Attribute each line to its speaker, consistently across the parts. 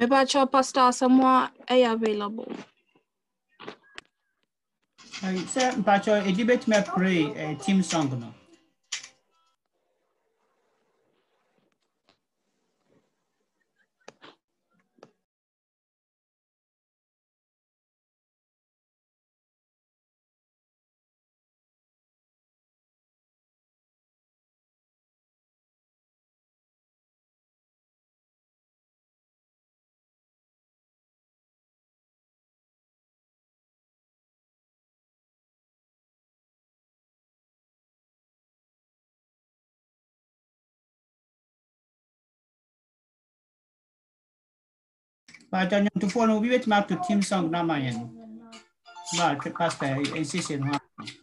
Speaker 1: Mepacho Pastor Asamoah ɛyɛ available.
Speaker 2: sɛ mpakyɛ ɛdi bɛtumi apray uh, team song no mpakyɛ nnwomtofoɔ no obi bɛtumi ato team song pastor ɛnsiesie no ho ano.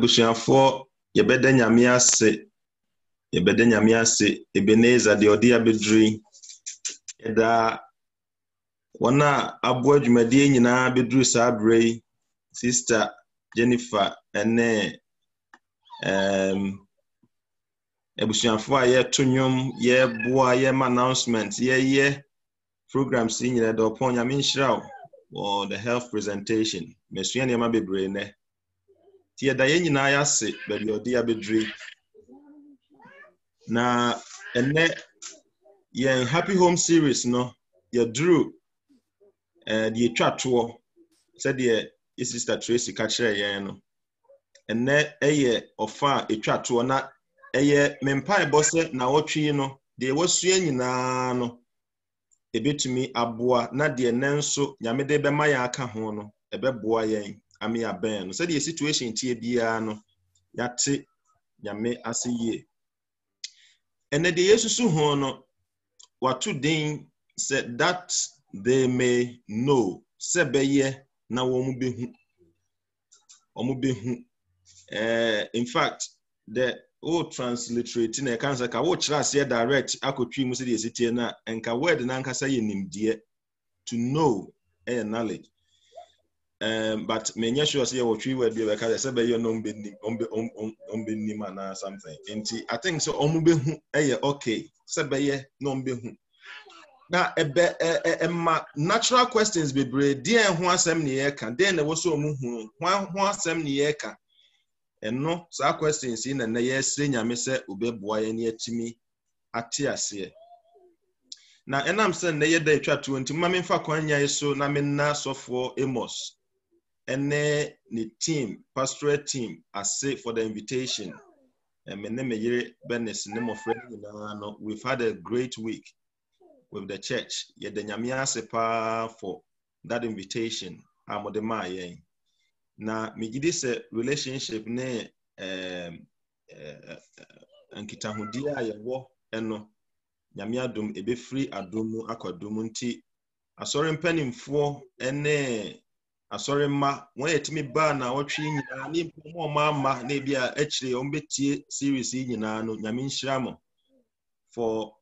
Speaker 3: Abusuafoɔ yɛbɛda nyame ase yɛbɛda nyame ase. Ebeneza deɛ ɔde abɛduru yi yɛda wɔn a aboa dwumadie nyinaa bɛduru saa berɛ yi sister jennifer ɛne um, abusuafoɔ a yɛto nnwom yɛboa yɛma announcement yɛyɛ programs yi nyinaa da ɔpɔn nyame nhyira wɔ the health presentation. Masua nneɛma bebree nɛ nti yɛda yɛn nyinaa yɛase baabi a ɔde abɛduru yi. Na ɛnɛ yɛn happy home series no yɛduru uh, deɛ ɛtwa toɔ sɛdeɛ yɛ sister tracy ka kyerɛ yɛn no. Ɛnɛ ɛyɛ ɔfa a ɛtwa toɔ na ɛyɛ mempaebɔ sɛ na wɔtwe yi no deɛ wɔasua nyinaa no ɛbɛtumi aboa. Na deɛ nɛ nso nyame bɛma yɛn aka ho no ɛbɛboa yɛn. Ame yɛabɛn no. Sɛdeɛ situation tie biara no yɛate nyame ase yie. Ɛnɛ deɛ yɛsusu ho no wato den sɛ that they may know sɛ bɛyɛ na wɔn mu bɛhu wɔn mu bɛhu ɛɛ in fact the o transliterate na ɛka sɛ ka wo kyerɛ aseɛ direct akɔtwi mu sɛdeɛ ɛsi tie na nka word nankasa yɛ nimdeɛ. To know ɛyɛ knowledge um, but menyɛ sure sɛ yɛwɔ twi word bi bɛka sɛ bɛyɛ no ɔmbɛnim anaa something. Nti i think sɛ ɔmo bɛhu ɛyɛ okay. Sɛ bɛyɛ na ɔmbɛhu na ɛbɛ ɛma natural questions bebree deɛn ho asɛm ne yɛka deɛn na ɛwɔ sɛ ɔmo hu. Ho asɛm ne yɛka ɛno saa questions yi na nnɛ yɛsrɛ nyame sɛ ɔbɛboa yɛn ne yɛtumi ate aseɛ na ɛnam sɛ nnɛ yɛda atwa toɔ nti ma memfa kwan nyae so na menna sɔfoɔ amos. Ɛne ne team pastoral team ase for the invitation. Me ne me yere benis ne mmɔfra nyinaa no we've had a great week with the church. Yɛda nyame ase paa for that invitation a mode maa yɛn. Na megye sɛ relationship ne um, uh, nkitahodie a yɛwɔ ɛno nyame adom ɛbɛfiri adom mu akɔ adom nti asɔre mpanimfoɔ asɔre mma wɔn yɛtumi baa na wɔtwe nyinaa ne mpo mu ɔmo ama na ebi a akyire wɔn bɛtie series yi nyinaa no nyame nhyira mo for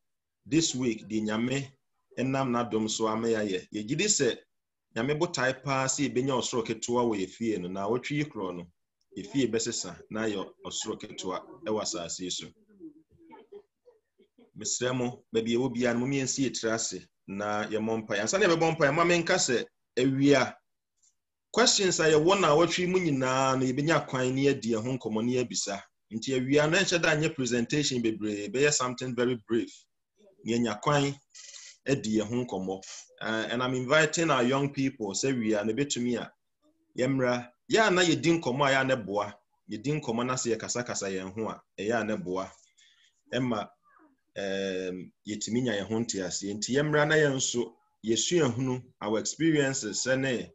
Speaker 3: this week deɛ nyame nam n'adom so ama yɛayɛ. Yɛgye di sɛ nyame botae paa sɛ yɛbɛnya ɔsoro ketewa wɔ yɛfie no na wɔtwe yi korɔ no yɛfie bɛsesa na yɛ ɔsoro ketewa wɔ asase yi so. Mesrɛ mo baabi ɛwɔ biara no momiɛnsi yɛtiri ase na yɛmmɔ mpaeɛ ansa na yɛbɛbɔ mpaeɛ ma menka sɛ awia questions a yɛwɔ na wɔtwe mu nyinaa no yɛbɛnya kwan ne yɛadi ɛho nkɔmmɔ ne yɛabisa. Nti awia no ɛnhyɛ da nyɛ presentation bebree bɛyɛ something very brief. Ne yɛnya kwan adi yɛn ho nkɔmmɔ. And i'm inviting our young people sɛ wia no bɛtumi a yɛmmra. Yɛ na yɛdi nkɔmmɔ a yɛ a ne boa yɛdi nkɔmmɔ na sɛ yɛkasakasa yɛn ho a ɛyɛ a ne boa ɛma um, yɛtumi nya yɛn ho nteaseɛ. Nti yɛmmra na yɛn nso yɛsua hunu our experiences sɛne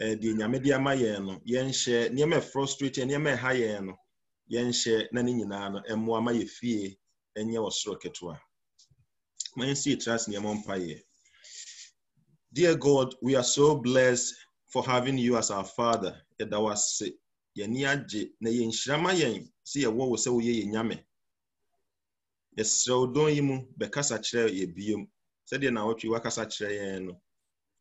Speaker 3: Eh, deɛ nyame ama yɛn no nneɛma frustrate nneɛma ɛha yɛn no na ne nyinaa no ɛnyɛ wɔ soro ketewa. Nneɛma dear god we are so blessed for having you as our father. Agye na ma yɛn sɛ nyame. Yɛsrɛ yi mu bɛkasa kyerɛ yɛ sɛdeɛ na wakasa kyerɛ yɛn no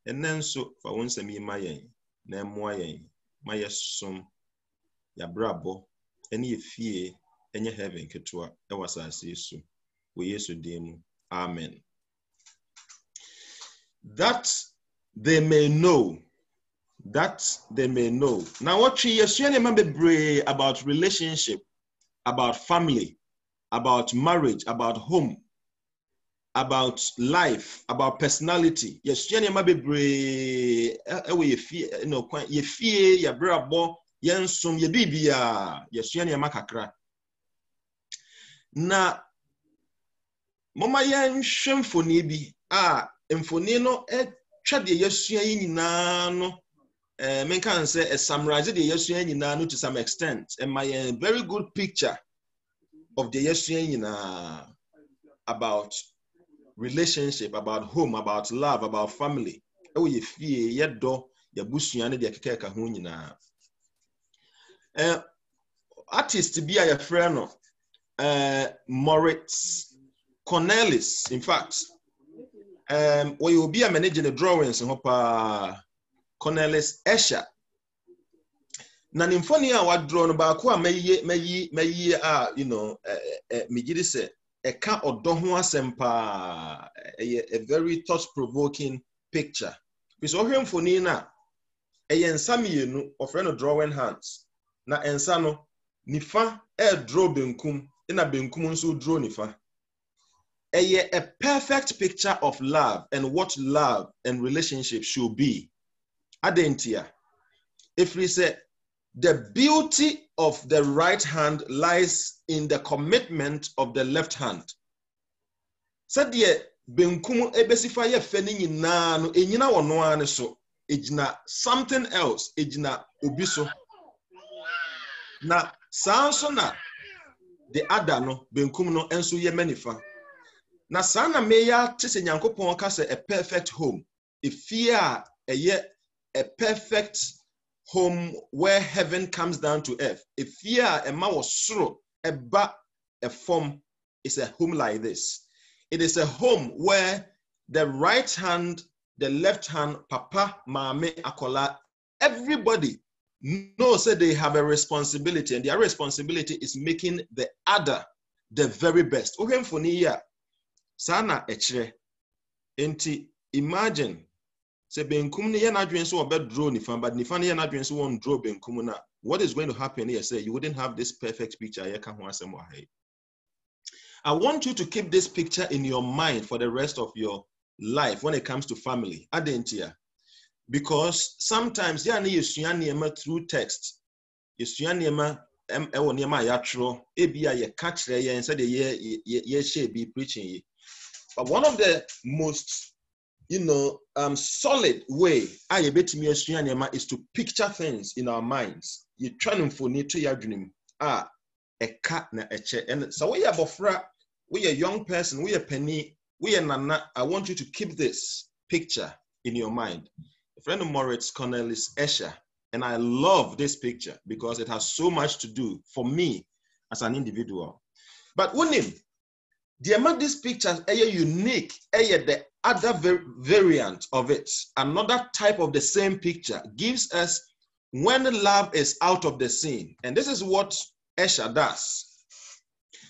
Speaker 3: ɛnɛ nso fa nsɛm yi ma yɛn na yɛn. Ma yɛabrabɔ fie heaven ketewa ɛwɔ asase yi so. Wɔ yesu mu. Amen. That they may know that they may know. Na wɔtwe yɛsua nneɛma bebree about relationship about family about marriage about home about life about personality. Yɛsua nneɛma bebree ɛwɔ yɛ fie ɛnna kwan yɛ fie yɛabrabɔ yɛn nsom yɛ biribiara yɛsua nneɛma kakra. Na mɔma yɛnhwɛ mfoni bi a mfoni no atwa deɛ yɛsua yi nyinaa no ɛɛ menka n sɛ ɛsamraze deɛ yɛsua nyinaa no to some extent. Ɛma yɛn very good picture of deɛ yɛsua nyinaa about relationship about home about love about family. Ɛwɔ yɛ fie yɛdɔ yɛbusua ne deɛ keka ɛka ho nyinaa artist bi a yɛfrɛ no uh, Maurits Cornelis in fact. Um, wɔyɛ obi a manage ne drawings ho paa Cornelis Escher. Na ne mfoni a wadrɔ no baako a mayi mayi mayi a you know uh, uh, megye di ɛka ɔdɔ ho asɛm paa ɛyɛ eh, eh, eh, a very thought provoking picture. Fi sɛ ɔhwɛ mfoni no a ɛyɛ nsa mmienu ɔfrɛ no drawing hands. Na nsa no nifa ɛɛdrɔ benkum ɛna benkum nso duro nifa. Ɛyɛ a perfect picture of love and what love and relationship should be. Adentia efiri sɛ the beauty of the right hand lies in the commitment of the left hand. Sɛdeɛ benkum ebesi fa yɛ fɛ ne nyinaa no enyina wɔ noa something else egyina obi so. Na saa nso na the other no benkum no nso yɛ na saa na mmea ate sɛ nyankopɔn a perfect home. Efie a ɛyɛ a perfect home where heaven comes down to earth. If efie a ɛma wɔ soro a ɛfam is a home like this. It is a home where the right hand the left hand papa maame akola everybody knows that they have a responsibility and their responsibility is making the other the very best. Wohwɛ mfoni yi a saa na ɛkyerɛ imagine sɛ benkum no yɛ n'adwene sɛ ɔbɛduro nifa but nifa no yɛ n'adwene sɛ wɔnduro benkum no what is going to happen here say you wouldn't have this perfect picture yɛka ho asɛm wɔ i want you to keep this picture in your mind for the rest of your life when it comes to family. Adentia because sometimes yɛa ne yɛsua nneɛma through text yɛsua nneɛma ɛm- ɛwɔ nneɛma a yɛatwerɛ ebi a yɛka kyerɛ yɛn sɛdeɛ yɛ- yɛ- yɛhyɛ bi preaching yi. But one of the most you know um, solid way a yɛbɛtumi asua nneɛma is to picture things in our minds. Yɛtwa no mfoni to yɛ adwene mu a ɛka na ɛkyɛ. Ɛn sɛ woyɛ abɔfra woyɛ young person we woyɛ panin woyɛ nana i want you to keep this picture in your mind. A friend of Maurits Cornelis Escher, and I love this picture because it has so much to do for me as an individual. But unim, the amount this picture is unique, the other var- variant of it, another type of the same picture gives us when love is out of the scene. And this is what Escher does.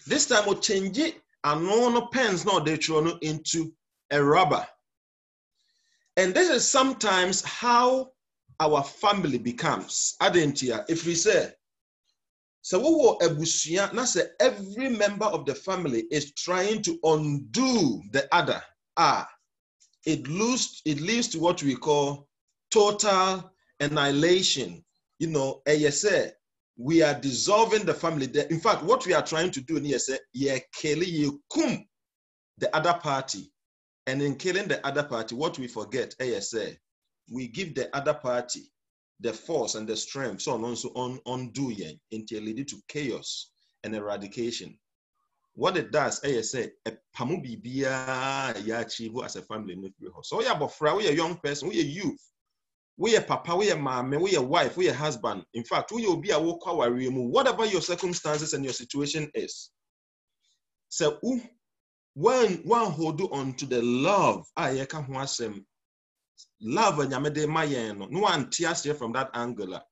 Speaker 3: This time we change it and no pens no they throw into a rubber. And this is sometimes how our family becomes. Adentia, if we say, so abusua, na say every member of the family is trying to undo the other. Ah, it leads it leads to what we call total annihilation. You know, ASA, we are dissolving the family. In fact, what we are trying to do in ASA, the other party. And in killing the other party, what we forget, ASA, we give the other party the force and the strength, so on and so on undoing until leading to chaos and eradication. What it does, eh, ASA, a eh, pamu bibia ya achieve as a family in the house. So oh, are bofra, we are young person, we are youth, we are papa, we are mama, we are wife, we are husband. In fact, we will be a walk whatever your circumstances and your situation is. So when one hold on to the love a yɛka ho asɛm love a nyame de no one tears here from that angle a,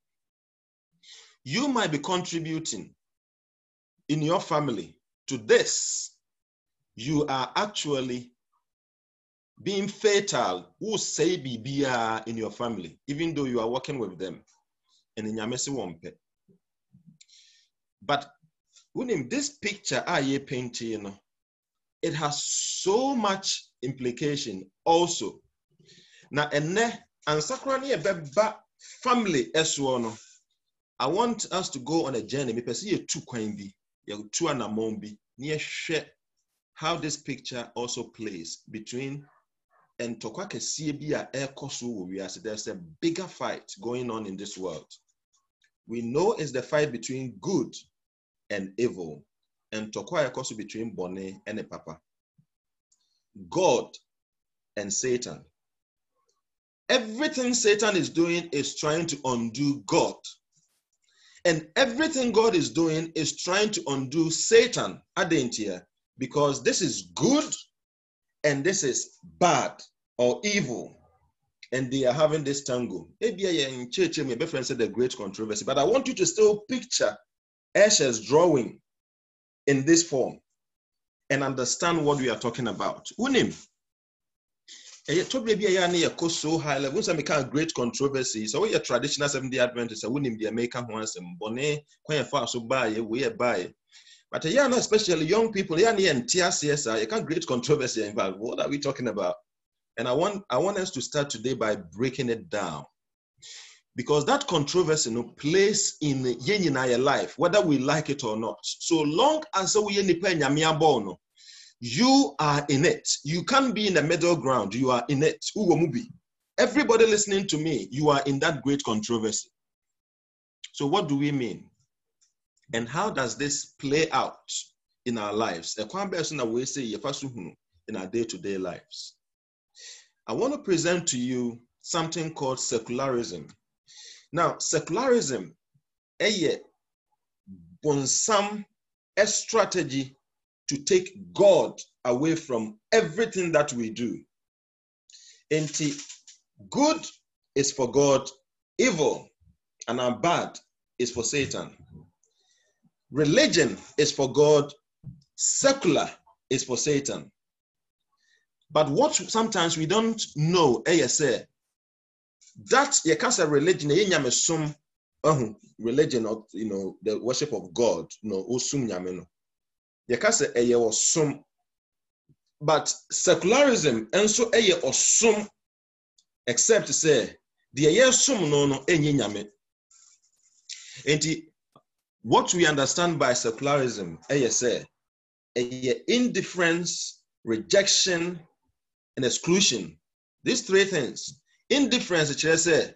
Speaker 3: you might be contributing in your family to this you are actually being fatal who say biribiara in your family even though you are working with them and nyame se wɔn pɛ but wonim this picture yɛ paint yi no it has so much implication also. Na ene ansakra ne yɛbɛba family ɛsoɔ no. I want us to go on a journey. Mepɛ sɛ how this picture also plays between ntɔkwa kɛseɛ bi a ɛrekɔ so wɔ wiase. There's a bigger fight going on in this world. We know it's the fight between good and evil. And ntɔkwa a ɛkɔ between bɔne and papa. God and Satan. Everything Satan is doing is trying to undo God. And everything God is doing is trying to undo Satan, adentia, because this is good and this is bad or evil. And they are having this tango. Maybe in church, my friend said the great controversy, but I want you to still picture Escher's drawing in this form and understand what we are talking about. Unim. Ɛyɛ tɔbea bi a yɛa ne yɛkɔ so high level sɛ meka great controversy. Sɛ woyɛ traditional seventh day adventist a wonim deɛ meka ho asɛm bɔne kwan yɛfa so baeɛ wei yɛ but ɛyɛ no especially young people yɛa ne yɛnte aseɛ saa yɛka great controversy. In fact what are we talking about? And I want, I want us to start today by breaking it down. Because that controversy no plays in yɛn nyinaa life whether we like it or not. So long as we nipa nyame abɔ no you are in it. You can't be in the middle ground. You are in it. Everybody listening to me, you are in that great controversy. So, what do we mean? And how does this play out in our lives? In our day to day lives. I want to present to you something called secularism. Now, secularism, a a strategy to take God away from everything that we do. And good is for God, evil and our bad is for Satan. Religion is for God, secular is for Satan. But what sometimes we don't know, eh, ASA, that you can't say religion, eh, religion, of you know, the worship of God, you know, yɛka sɛ ɛyɛ ɔsom. But secularism nso ɛyɛ ɔsom except sɛ deɛ yɛsom no no ɛnyɛ nyame. Nti what we understand by secularism ɛyɛ sɛ ɛyɛ indifference rejection and exclusion. These three things. Indifference kyerɛ sɛ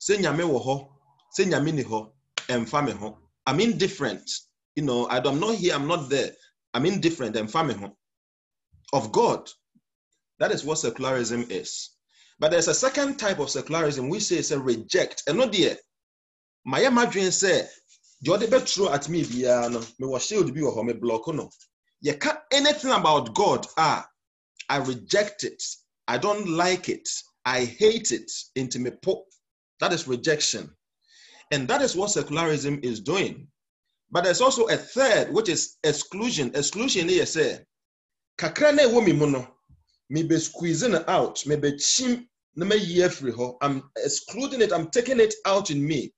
Speaker 3: sɛ nyame wɔ hɔ sɛ nyame ni hɔ ɛmfa me ho. I'm indifferent you know, I'm not here, I'm not there. I'm indifferent and family of God. That is what secularism is. But there's a second type of secularism we say it's a reject. And not there. My imagine say, the best true at me, no, me was shield be or me block no. You can't anything about God. Ah, I reject it. I don't like it. I hate it. Into me. That is rejection. And that is what secularism is doing. But there's also a third, which is exclusion. Exclusion is say, kakra na ewo mi mu no, me be squeezing it out, me be chim na me ye free ho. I'm excluding it. I'm taking it out in me.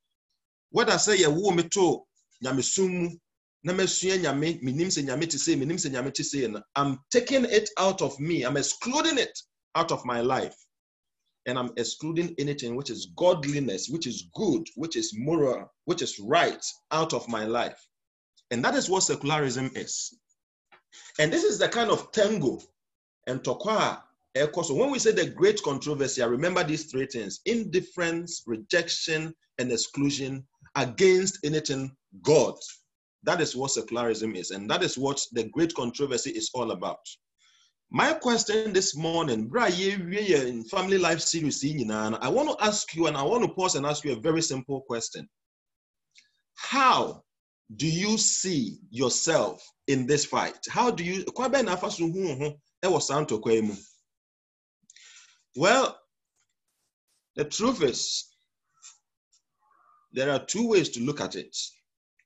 Speaker 3: What I say, ye wo me to nyame sum na me sua nyame, me nim se nyame te say, me nim se nyame te say. I'm taking it out of me. I'm excluding it out of my life. And I'm excluding anything which is godliness, which is good, which is moral, which is right out of my life. And that is what secularism is. And this is the kind of tango and tokwa. So when we say the great controversy, I remember these three things indifference, rejection, and exclusion against anything God. That is what secularism is. And that is what the great controversy is all about. My question this morning, in family life series, I want to ask you, and I want to pause and ask you a very simple question. How do you see yourself in this fight? How do you well, the truth is, there are two ways to look at it.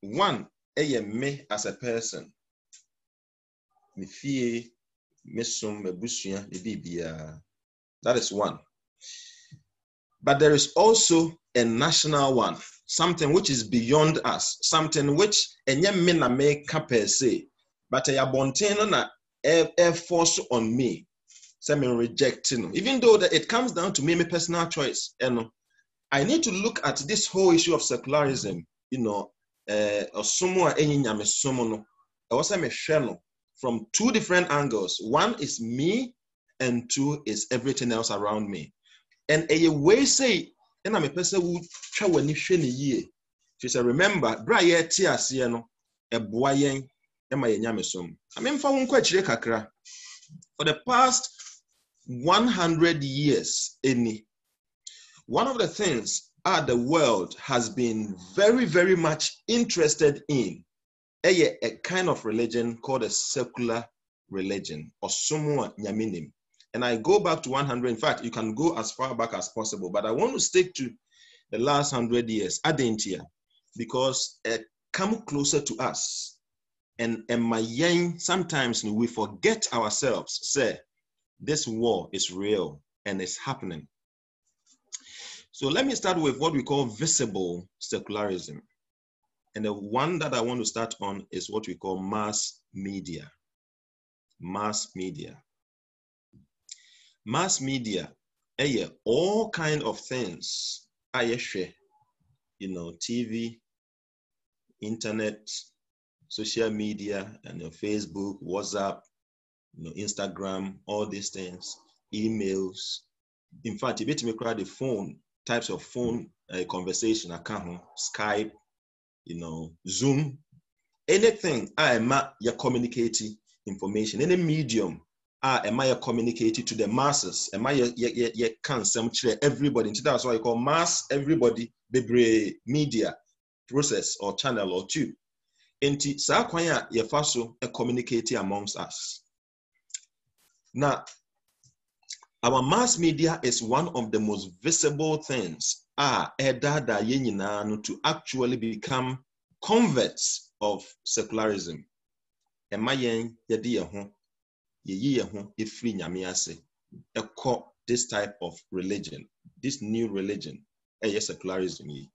Speaker 3: One, me as a person. Me that is one. But there is also a national one something which is beyond us something which ɛnyɛ me na per se but ɛyɛ abɔnten no air force on me. Sɛ me reject even though that it comes down to me my personal choice eh, ɛno I need to look at this whole issue of secularism you know eh, ɔsom a ɛnyɛ nyamesom no. Ɛwɔ sɛ mehwɛ no from two different angles. One is me, and two is everything else around me. And a way say, and I'm a person who try when you year. She said, remember, bra ye tia no, a boyen, Emma Yamisum. I mean, for one kakra. For the past 100 years, any one of the things ah, the world has been very, very much interested in a, a kind of religion called a secular religion or somewhat nyaminim. And I go back to 100. In fact, you can go as far back as possible, but I want to stick to the last 100 years, Adentia, because it come closer to us. And, and my yang, sometimes we forget ourselves, say, this war is real and it's happening. So let me start with what we call visible secularism. And the one that I want to start on is what we call mass media. Mass media. Mass media, eh, all kind of things. You know, TV, internet, social media, and you know, Facebook, WhatsApp, you know, Instagram, all these things, emails. In fact, you bet me cry the phone, types of phone uh, conversation, account, Skype, you know, Zoom, anything I am you communicating information, any medium I am I communicating to the masses, am I you can some everybody. That's why I call mass everybody, bebre media process or channel or two. Enti saa kwan a yɛfa so communicate amongst us. Now, our mass media is one of the most visible things a ɛdaadaa yɛn to actually become converts of secularism. Ɛma yɛn yɛde yɛn ho yɛyi yɛn ho efiri nyame ase ɛkɔ this type of religion, this new religion ɛyɛ secularism yi.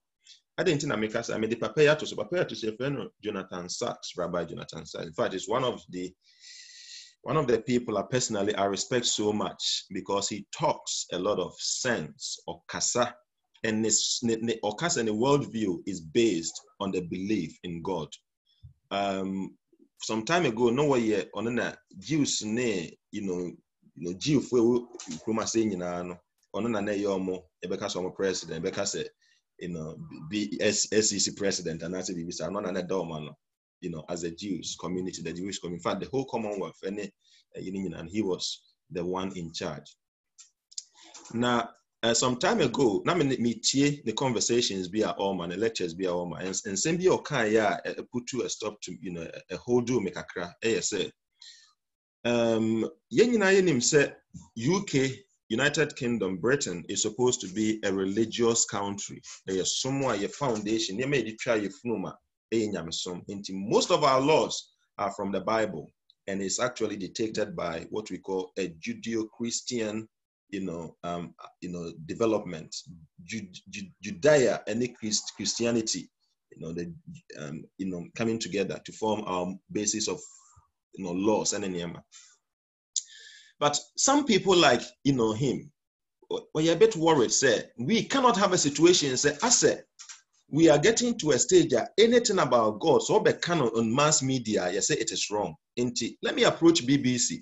Speaker 3: Adi nti na meka sɛ mede papa yi ato so papa yi ato so yɛfrɛ no Jonathan Sacks, Rabbi Jonathan Sacks. In fact, it's one of the one of the people I personally I respect so much because he talks a lot of sense or kasa and this or kasa and the worldview is based on the belief in God. Um, some time ago, no way on that uh, Jews ne you know you know Jew for kuma say you know on na uh, na yomo ebeka so president ebeka say uh, you know SEC president and that's it be say no na na do you know, as a Jews community, the Jewish community, in fact, the whole Commonwealth, eh, and, eh, and he was the one in charge. Now, uh, some time ago, na me me the conversations be our own the lectures be our own and and same be okay yeah put to a stop to you know a whole do make a crack. Eh say um nyina say UK United Kingdom Britain is supposed to be a religious country. Is somewhere your foundation. You made it try your funuma most of our laws are from the Bible, and it's actually dictated by what we call a Judeo-Christian, you know, um, you know, development. Judea and Christ, Christianity, you know, the, um, you know, coming together to form our basis of, you know, laws and anyama. But some people like, you know, him, you're a bit worried, say, we cannot have a situation, say, I said, we are getting to a stage that anything about God, so be canon on mass media, you say it is wrong. Let me approach BBC.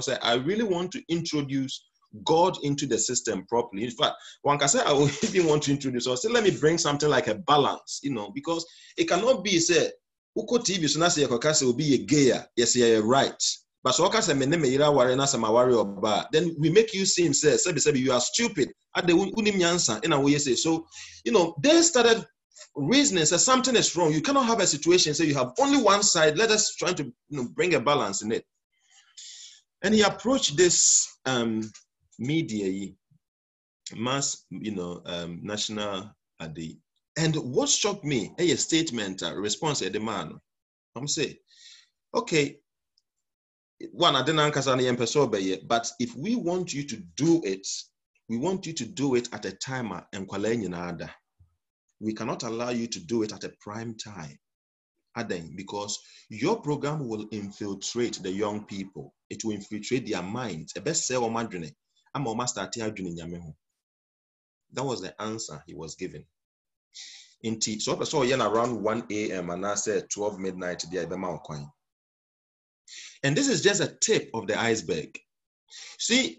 Speaker 3: say, I really want to introduce God into the system properly. In fact, one can say I will even want to introduce or say, let me bring something like a balance, you know, because it cannot be said, Uko TV, so now say will be a gay, yes, you're right. But so say me me ira ware na sama ware oba. Then we make you seem say say say you are stupid. At the unim nyansa in a way say so. You know they started reasoning say something is wrong. You cannot have a situation say you have only one side. Let us try to you know, bring a balance in it. And he approached this um, media, mass, you know, um, national at the. And what shocked me, a statement, a response, a demand. I'm say, okay, one, I didn't answer but if we want you to do it, we want you to do it at a time uh, and we cannot allow you to do it at a prime time. Aden, because your program will infiltrate the young people. It will infiltrate their minds. A best selling. That was the answer he was given. In T, so I saw around 1 a.m. and I said 12 midnight, the coin. And this is just a tip of the iceberg. See,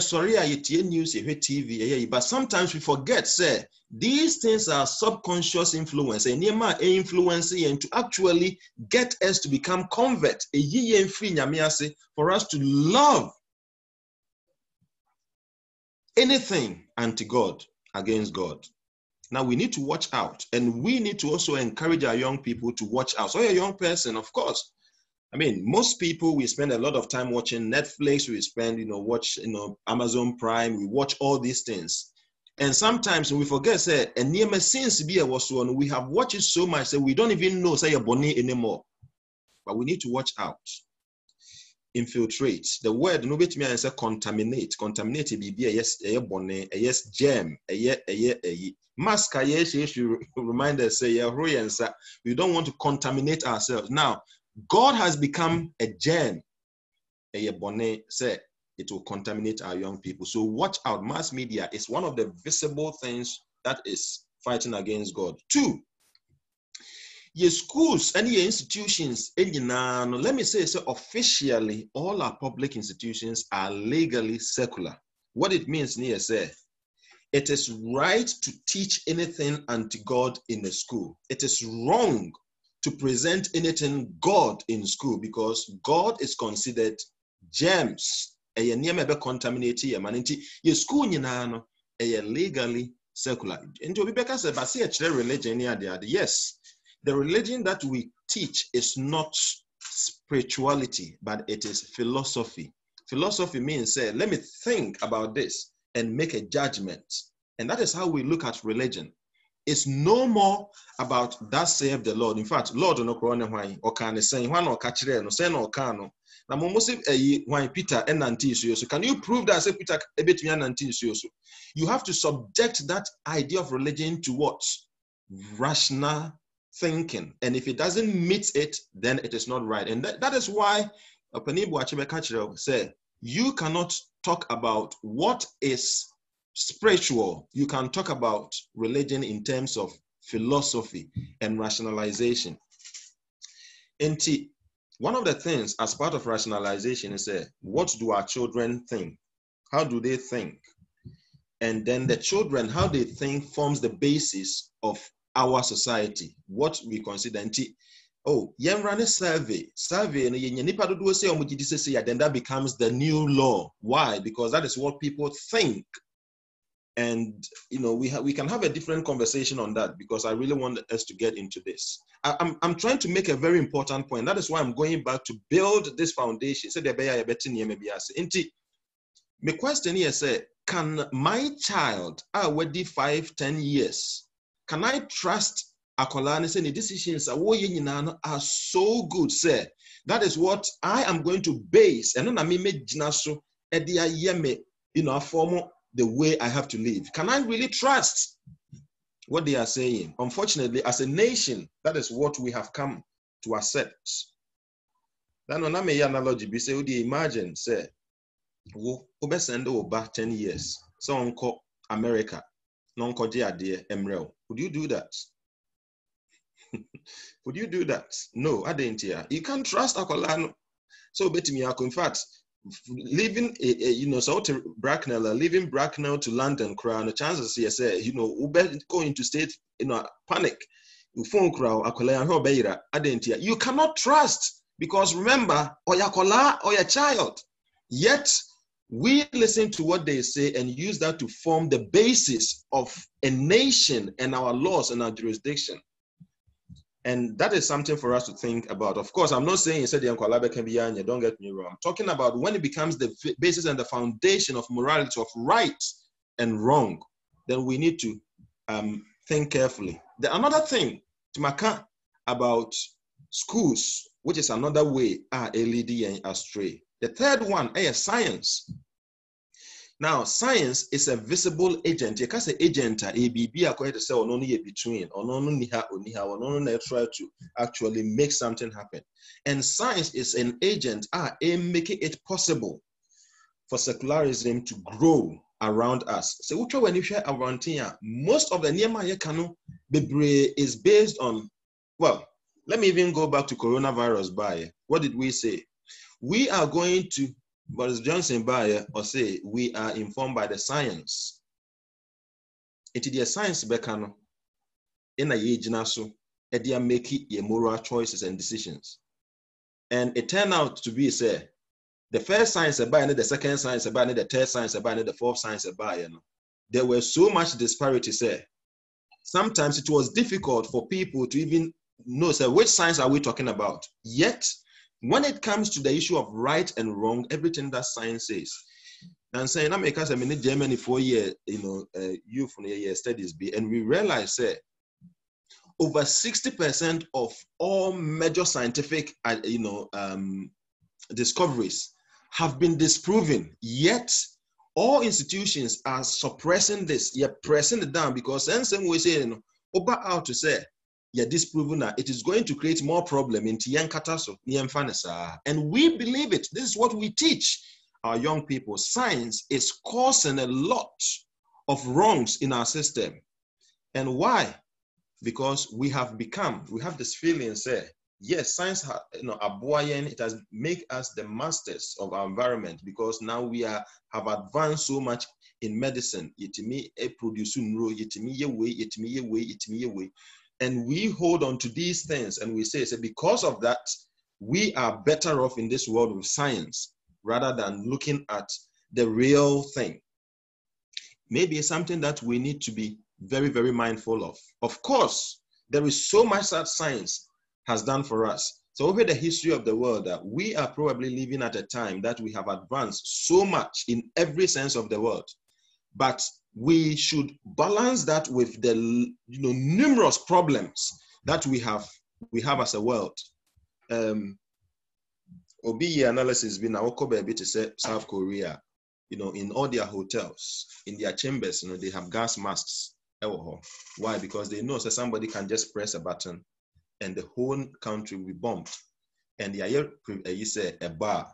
Speaker 3: sorry news, TV, but sometimes we forget, sir, these things are subconscious influence, and influence and to actually get us to become convert, for us to love anything anti God against God. Now we need to watch out, and we need to also encourage our young people to watch out. So, a young person, of course, I mean, most people we spend a lot of time watching Netflix. We spend, you know, watch, you know, Amazon Prime. We watch all these things, and sometimes we forget say, and near since be was one we have watched so much that we don't even know say a bonnet anymore. But we need to watch out. Infiltrate. The word no bit me and say contaminate. Contaminate be be yes a bonnet a yes gem a ye a. Mask a yes you remind us say yeah we don't want to contaminate ourselves. Now God has become a gem. A bonnet say it will contaminate our young people. So watch out. Mass media is one of the visible things that is fighting against God. Two, your schools and your institutions, eh, let me say so officially, all our public institutions are legally secular. What it means, near say, it is right to teach anything anti God in the school. It is wrong to present anything God in school because God is considered gems ɛyɛ nneɛma ɛbɛ contaminate yɛ ma no. School nyinaa no ɛyɛ legally secular nti obi bɛka sɛ base yɛkyerɛ religion ade ade. Yes the religion that we teach is not spirituality but it is philosophy. Philosophy means say let me think about this and make a judgment. And that is how we look at religion it's no more about that save the lord. In fact lord no korɔ ne hwan ɔka ne sɛn hwan na ɔka kyerɛɛ no? Sɛn na no? Mo mo ɛyi wan peter ɛnante nsuo so. Can you prove that? Say peter ebetumi anante nsuo so. You have to subject that idea of religion to what rational thinking. And if it doesn't meet it then it is not right. And that, that is why ɔpanin bu akyebɛka kyerɛ you cannot talk about what is spiritual you can talk about religion in terms of philosophy and rationalization nti one of the things as part of rationalization is uh, what do our children think? How do they think? And then the children, how they think forms the basis of our society, what we consider. And Oh, a survey. Survey sɛ then that becomes the new law. Why? Because that is what people think and you know we ha- we can have a different conversation on that because I really want us to get into this. I- am I'm, I'm trying to make a very important point. That is why I'm going back to build this foundation. So my question here say, eh, can my child already five ten years? Can I trust Akolani saying the decisions are so good, sir? That is what I am going to base. And then I mean, you know, a form the way I have to live? Can I really trust what they are saying? Unfortunately, as a nation, that is what we have come to accept. That no me analogy be say, imagine, say, wo send over 10 years, so uncle America, non dear Emrel. Would you do that? Would you do that? No, I didn't hear. You can't trust Akolano. So bet me, in fact, leaving a, you know so to Bracknell, uh, leaving Bracknell to London, crown the chances yes, say you know ube going to state you know panic. Phone crowd, you cannot trust because remember, or your or your child. Yet we listen to what they say and use that to form the basis of a nation and our laws and our jurisdiction. And that is something for us to think about. Of course, I'm not saying you said the Uncle can be Yanya, don't get me wrong. I'm talking about when it becomes the basis and the foundation of morality, of right and wrong, then we need to um, think carefully. The, another thing, Timaka, about schools, which is another way are LED and astray. The third one, is eh, science. Now, science is a visible agent. You can say agent a ABB according to say or no between or no niha or niha or no try to actually make something happen. And science is an agent ah making it possible for secularism to grow around us. So which when you share around here, most of the Nehemiah Kano is based on well, let me even go back to coronavirus by what did we say? We are going to Boris Johnson by or say we are informed by the science. It is the science bɛka in a yɛgyina so ɛde make your moral choices and decisions. And it turned out to be say the first science ne the second science ne the third science ne the fourth science ɛbaeɛ no there were so much disparity there. Sometimes it was difficult for people to even know say, which science are we talking about. Yet, when it comes to the issue of right and wrong, everything that science says. And saying, I make us a minute Germany for year, you know, uh, youth year studies be, and we realize say over 60% of all major scientific, uh, you know, um, discoveries have been disproven. Yet, all institutions are suppressing this. You're pressing it down because then some way saying, over out to say, you're disproving that it is going to create more problem in Tiyankataso, And we believe it. This is what we teach our young people. Science is causing a lot of wrongs in our system. And why? because we have become, we have this feeling, say, yes, science, ha, you know, abuayen, it has made us the masters of our environment because now we are have advanced so much in medicine. Yetimi e produce nro, yetimi ye way, yetimi ye way, yetimi ye way. And we hold on to these things and we say, say, because of that, we are better off in this world with science rather than looking at the real thing. Maybe it's something that we need to be very, very mindful of. Of course, there is so much that science has done for us. So over the history of the world, that we are probably living at a time that we have advanced so much in every sense of the word. But we should balance that with the you know numerous problems that we have we have as a world. Um, Obi analysis been our to say South Korea, you know, in all their hotels, in their chambers, you know, they have gas masks why? Because they know that somebody can just press a button and the whole country will be bombed. And you say a bar,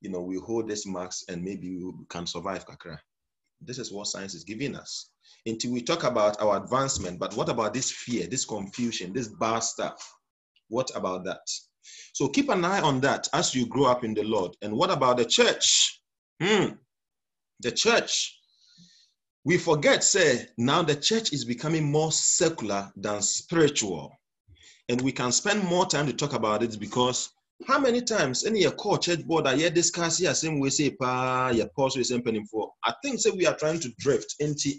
Speaker 3: you know, we hold this max and maybe we can survive kakra. This is what science is giving us. Until we talk about our advancement, but what about this fear, this confusion, this bar stuff? What about that? So keep an eye on that as you grow up in the Lord. And what about the church? Hmm. The church we forget, say, now the church is becoming more secular than spiritual. And we can spend more time to talk about it because how many times any a core church board are you discuss here same way say pa your pause is happening for I think say we are trying to drift into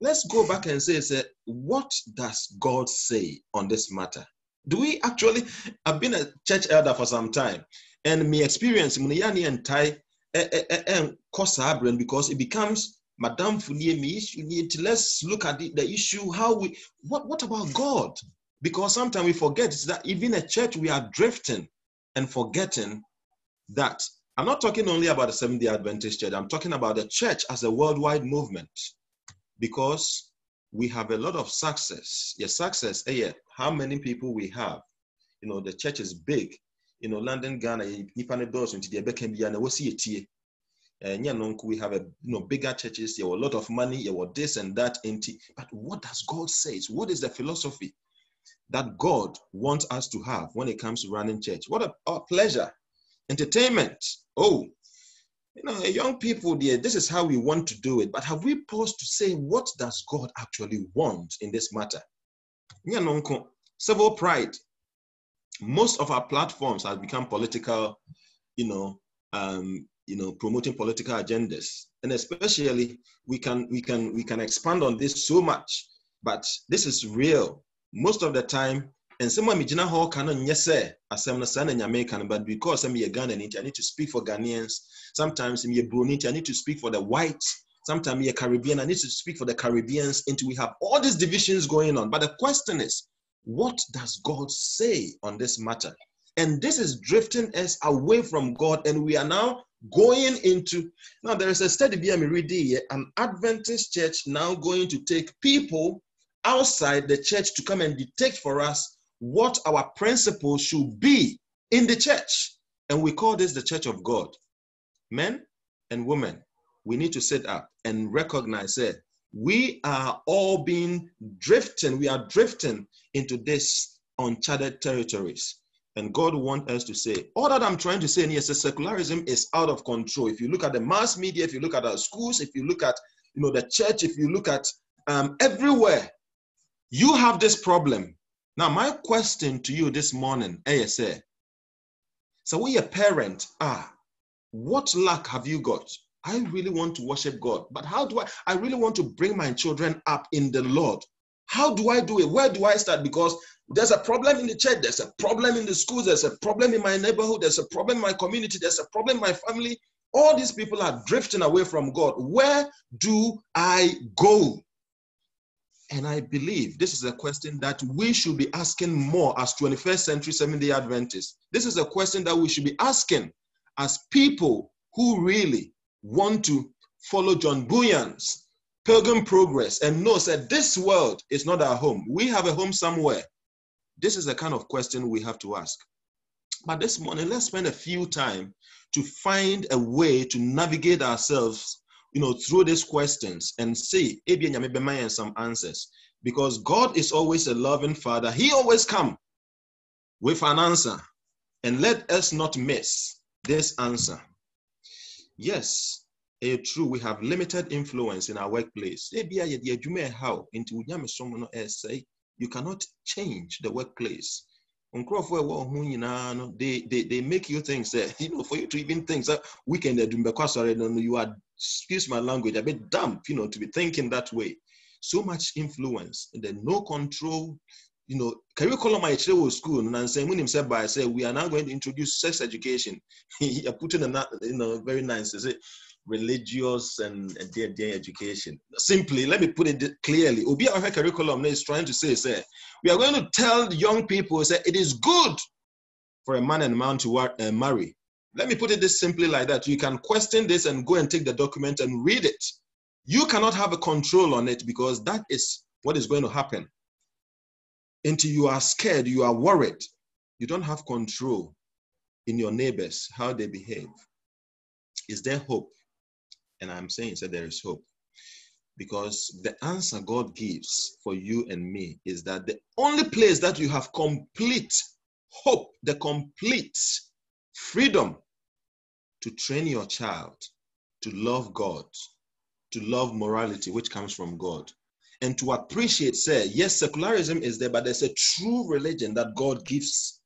Speaker 3: let's go back and say, say what does God say on this matter? Do we actually I've been a church elder for some time and my experience and tie eh, eh, eh, and because it becomes Madame Fuliemi, let's look at the, the issue. How we, what, what about God? Because sometimes we forget that even a church, we are drifting and forgetting that. I'm not talking only about the Seventh day Adventist church, I'm talking about the church as a worldwide movement because we have a lot of success. Yes, success, eh, yeah, how many people we have. You know, the church is big. You know, London, Ghana, nipa ne dɔɔso nti deɛ ɛbɛka bi a na wɔsi uh, we have a you know bigger churches, you have a lot of money, you have this and that. But what does God say? What is the philosophy that God wants us to have when it comes to running church? What a, a pleasure, entertainment. Oh, you know, young people, dear, this is how we want to do it. But have we paused to say, what does God actually want in this matter? Civil pride. Most of our platforms have become political, you know, um, you know, promoting political agendas. And especially we can we can we can expand on this so much, but this is real. Most of the time, and someone me jina ho kanon yes asem na sana nyame but because I'm a Ghanaian, I need to speak for Ghanaians. Sometimes I'm a Brunite, I need to speak for the whites. Sometimes I'm a Caribbean, I need to speak for the Caribbeans. Until we have all these divisions going on. But the question is, what does God say on this matter? And this is drifting us away from God, and we are now going into now there is a study being read here an adventist church now going to take people outside the church to come and detect for us what our principles should be in the church. And we call this the church of god. Men and women we need to sit up and recognize that we are all being drifting we are drifting into this uncharted territories. And God wants us to say, all that I'm trying to say here is secularism is out of control. If you look at the mass media, if you look at our schools, if you look at you know the church, if you look at um, everywhere, you have this problem. Now, my question to you this morning, ASA. So, we a parent, ah, what luck have you got I really want to worship God, but how do I? I really want to bring my children up in the Lord. How do I do it? Where do I start? Because there's a problem in the church, there's a problem in the schools, there's a problem in my neighborhood, there's a problem in my community, there's a problem in my family. All these people are drifting away from God. Where do I go? And I believe this is a question that we should be asking more as 21st century Seventh day Adventists. This is a question that we should be asking as people who really want to follow John Bunyan's pilgrim progress and know that this world is not our home. We have a home somewhere. This is the kind of question we have to ask. But this morning, let's spend a few time to find a way to navigate ourselves, you know, through these questions and see and some answers. Because God is always a loving Father. He always come with an answer. And let us not miss this answer. Yes, it's true, we have limited influence in our workplace. You cannot change the workplace. Nkurɔfoɔ ɛwɔ ho nyinaa no they they they make you think say you know for you to even think that weekend adumbɛkɔ asɔre no you are excuse my language a bit dumb you know to be thinking that way. So much influence and then no control you know curriculum a yɛkyerɛ wɔ school no nansɛn mu nim sɛ by say we are now going to introduce sex education. You're putting a you know very nice is it religious and, and their, their education. Simply, let me put it clearly. Obi our curriculum is trying to say, say, we are going to tell young people, say, it is good for a man and a man to uh, marry. Let me put it this simply like that. You can question this and go and take the document and read it. You cannot have a control on it because that is what is going to happen. Until you are scared, you are worried, you don't have control in your neighbors, how they behave. Is there hope? And I'm saying that there is hope. Because the answer God gives for you and me is that the only place that you have complete hope, the complete freedom to train your child to love God, to love morality, which comes from God, and to appreciate, say, yes, secularism is there, but there's a true religion that God gives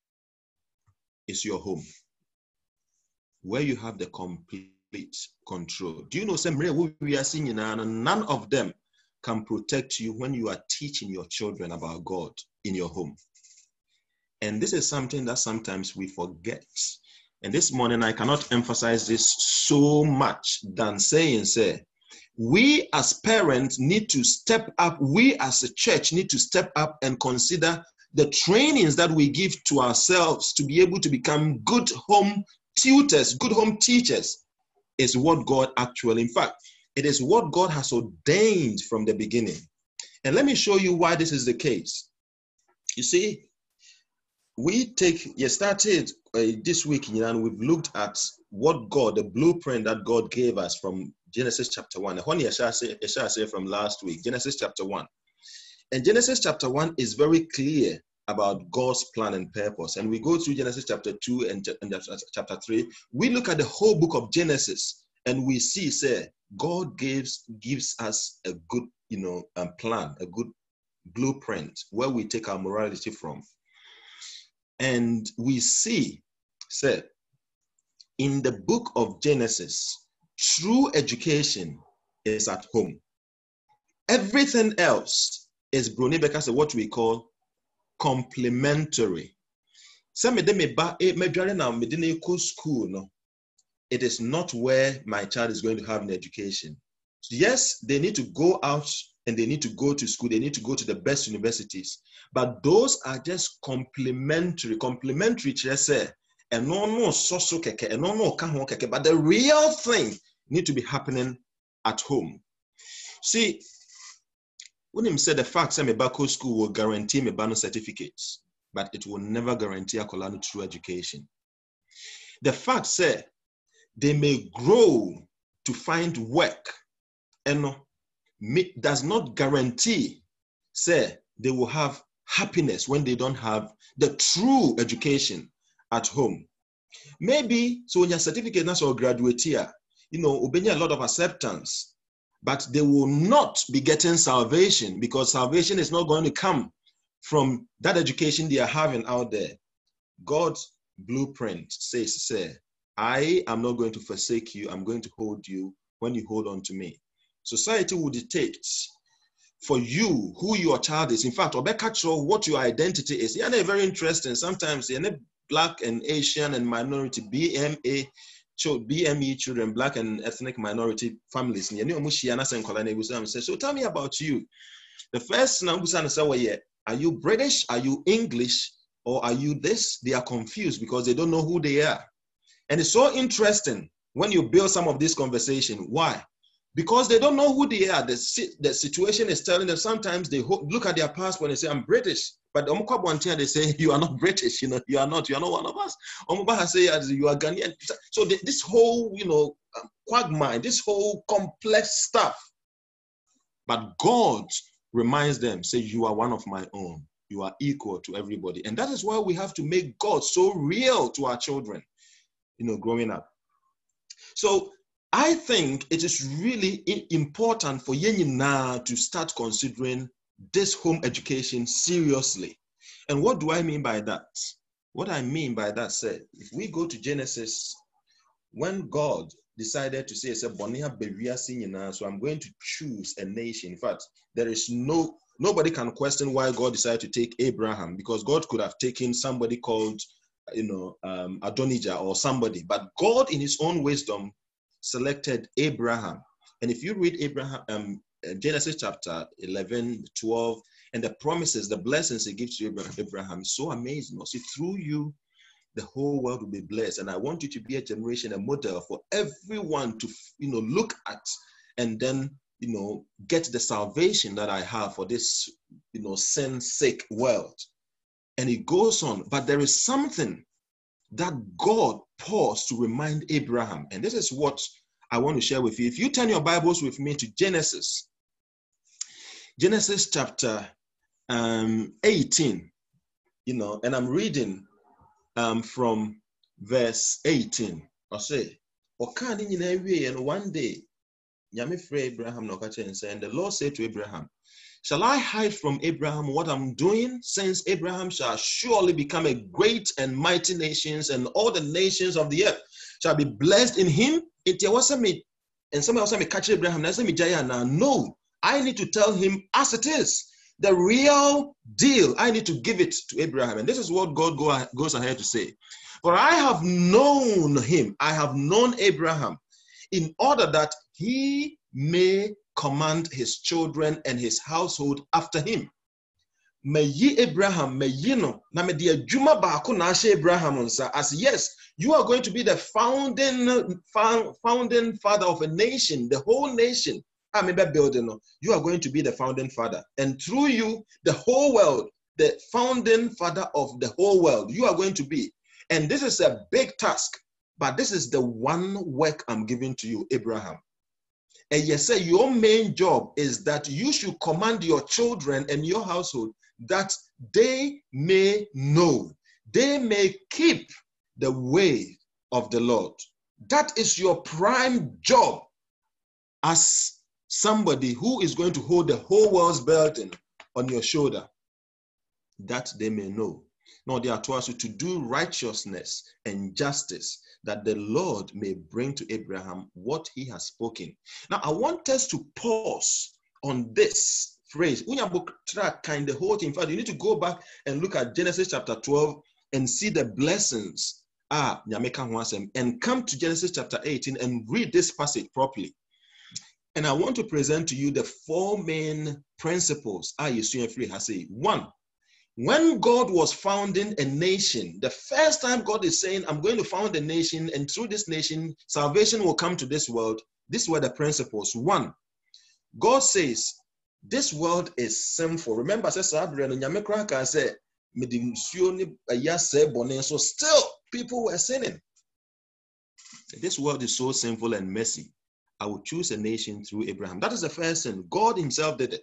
Speaker 3: is your home, where you have the complete complete control. Do you know, some we are seeing none of them can protect you when you are teaching your children about God in your home. And this is something that sometimes we forget. And this morning, I cannot emphasize this so much than saying, say, we as parents need to step up, we as a church need to step up and consider the trainings that we give to ourselves to be able to become good home tutors, good home teachers is what God actually, in fact, it is what God has ordained from the beginning. And let me show you why this is the case. You see, we take, you started uh, this week, you know, and we've looked at what God, the blueprint that God gave us from Genesis chapter 1. When you shall say, shall say from last week, Genesis chapter 1. And Genesis chapter 1 is very clear about God's plan and purpose. And we go through Genesis chapter 2 and, and chapter 3. We look at the whole book of Genesis and we see, say, God gives gives us a good, you know, plan, a good blueprint where we take our morality from. And we see, say, in the book of Genesis, true education is at home. Everything else is Bruni Becker what we call complementary. Sɛ mede me medware na mede no kɔ school no it is not where my child is going to have an education. Yes they need to go out and they need to go to school they need to go to the best universities but those are just complementary. Complementary kyerɛ ɛno no sɔ so kɛkɛ ɛno no ka ho kɛkɛ but the real thing need to be happening at home. See him said the fact say Mebako school will guarantee Mebano certificates, but it will never guarantee a Akolano true education. The fact say they may grow to find work and does not guarantee say they will have happiness when they don't have the true education at home. Maybe so when your certificate that's or graduate here, you know, obeying a lot of acceptance but they will not be getting salvation because salvation is not going to come from that education they are having out there. God's blueprint says, say, I am not going to forsake you. I'm going to hold you when you hold on to me. Society will dictate for you who your child is. In fact, or Obeka what your identity is. Yeah, they're very interesting. Sometimes they're black and Asian and minority BMA BME children, black and ethnic minority families. So tell me about you. The first are you British? Are you English? Or are you this? They are confused because they don't know who they are. And it's so interesting when you build some of this conversation. Why? Because they don't know who they are. The, the situation is telling them sometimes they look at their passport and say, I'm British. But they say, You are not British. You know, you are not, you are not one of us. Omubaha say you are Ghanaian. So this whole, you know, um, quagmire, this whole complex stuff. But God reminds them, say, You are one of my own. You are equal to everybody. And that is why we have to make God so real to our children, you know, growing up. So I think it is really important for Yenina to start considering this home education seriously. And what do I mean by that? What I mean by that said, if we go to Genesis, when God decided to say, so I'm going to choose a nation. In fact, there is no nobody can question why God decided to take Abraham because God could have taken somebody called, you know, um, Adonijah or somebody, but God, in His own wisdom, selected Abraham. And if you read Abraham, um, Genesis chapter 11, 12, and the promises, the blessings He gives to Abraham, is so amazing. See, through you, the whole world will be blessed. And I want you to be a generation, a model for everyone to, you know, look at and then you know, get the salvation that I have for this, you know, sin sick world. And it goes on, but there is something that God paused to remind Abraham. And this is what I want to share with you. If you turn your Bibles with me to Genesis, Genesis chapter um, 18, you know, and I'm reading um, from verse 18. I say, and one day Nyame Abraham na and the Lord said to Abraham, Shall I hide from Abraham what I'm doing, since Abraham shall surely become a great and mighty nations, and all the nations of the earth shall be blessed in him? It was me, and somebody else me catch Abraham. Now, no, I need to tell him as it is. The real deal, I need to give it to Abraham. And this is what God go, goes ahead to say. For I have known him, I have known Abraham, in order that he may command his children and his household after him. Mayi Abraham, mayi no, na me de adwuma baako na ahyɛ Abraham as yes, you are going to be the founding founding father of a nation, the whole nation. I mean, building, you are going to be the founding father, and through you, the whole world, the founding father of the whole world, you are going to be. And this is a big task, but this is the one work I'm giving to you, Abraham. And you say your main job is that you should command your children and your household that they may know, they may keep the way of the Lord. That is your prime job as somebody who is going to hold the whole world's burden on your shoulder, that they may know. Now they are to us to do righteousness and justice that the Lord may bring to Abraham what he has spoken. Now, I want us to pause on this phrase. kind the whole thing. In fact, you need to go back and look at Genesis chapter 12 and see the blessings ah, and come to Genesis chapter 18 and read this passage properly. And I want to present to you the four main principles. I, Ah, you see, one, when God was founding a nation, the first time God is saying, I'm going to found a nation, and through this nation, salvation will come to this world, these were the principles. One, God says, This world is sinful. Remember, says say, so still people were sinning. This world is so sinful and messy. I will choose a nation through Abraham. That is the first thing. God Himself did it.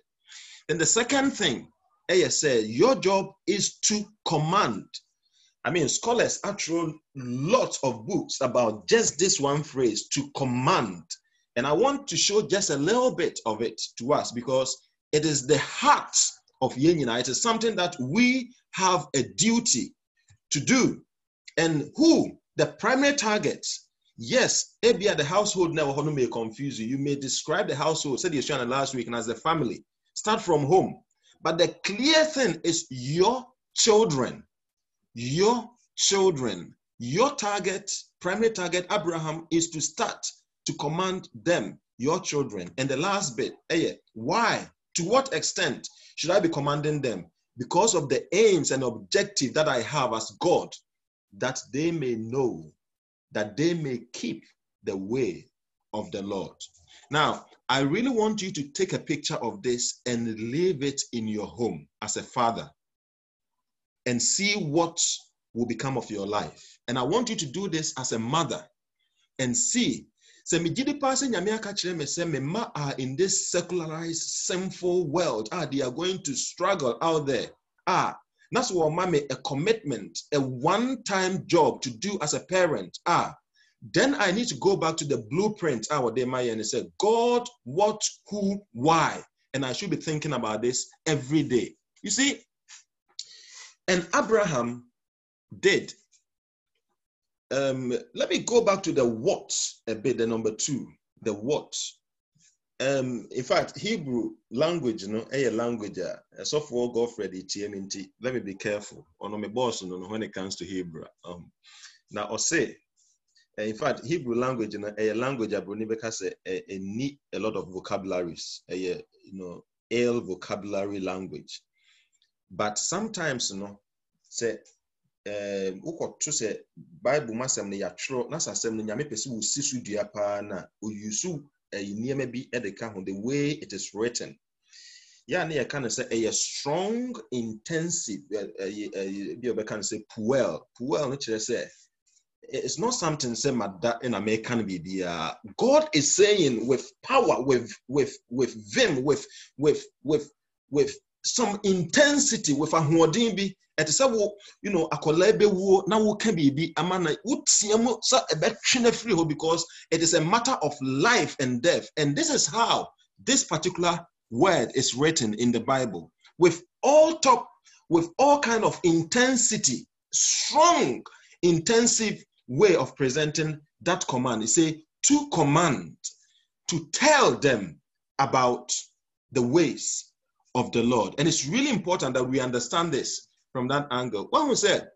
Speaker 3: Then the second thing, Aya said, your job is to command. I mean, scholars have actually lots of books about just this one phrase, to command. And I want to show just a little bit of it to us because it is the heart of Yenina. It is something that we have a duty to do. And who, the primary target, Yes, at the household now may confuse you. You may describe the household, said Yeshua last week, and as the family. Start from home. But the clear thing is your children. Your children. Your target, primary target, Abraham, is to start to command them, your children. And the last bit, eh, why? To what extent should I be commanding them? Because of the aims and objective that I have as God, that they may know, that they may keep the way of the Lord. Now, I really want you to take a picture of this and leave it in your home as a father and see what will become of your life. And I want you to do this as a mother and see. sɛ megye di paa sɛ nyame aka kyerɛ me sɛ me are in this secularized sinful world ah they are going to struggle out there ah that's what wɔma me a commitment a one-time job to do as a parent. Ah then I need to go back to the blueprint. Wɔde ma yɛ and say God what who why? And I should be thinking about this every day. You see and Abraham did um, let me go back to the what a bit, the number two, the what. Um, in fact, Hebrew language, know, a eh, language, ah, uh, software Godfrey, TMNT. Let me be careful. On my boss, know, when it comes to Hebrew. Um, now, I say, in fact, Hebrew language, know, a eh, language, I because a, need a lot of vocabularies, eh, a, you know, ill vocabulary language. But sometimes, you know, say wokɔto sɛ bible mu asɛm no yɛatwerɛ na sɛ asɛm no nyame pɛ sɛ wɔsi so dua paa na ɔyusu nneɛma bi the way it is written. Ne yɛka no sɛ ɛyɛ strong intensive bi a wɔbɛka no sɛ puel. Puel it's not something sɛ mada na meka no biribiara. God is saying with power with with with vim with with with with some intensity with ahoɔden bi. Ɛte sɛ wo you know akwadaa bɛwuo na woka biribi ama na wotia mu sɛ ɛbɛtwe no because it is a matter of life and death. And this is how this particular word is written in the bible. With all top with all kind of intensity strong intensive way of presenting that command. It say to command to tell them about the ways of the lord. And it's really important that we understand this from that angle. When we said,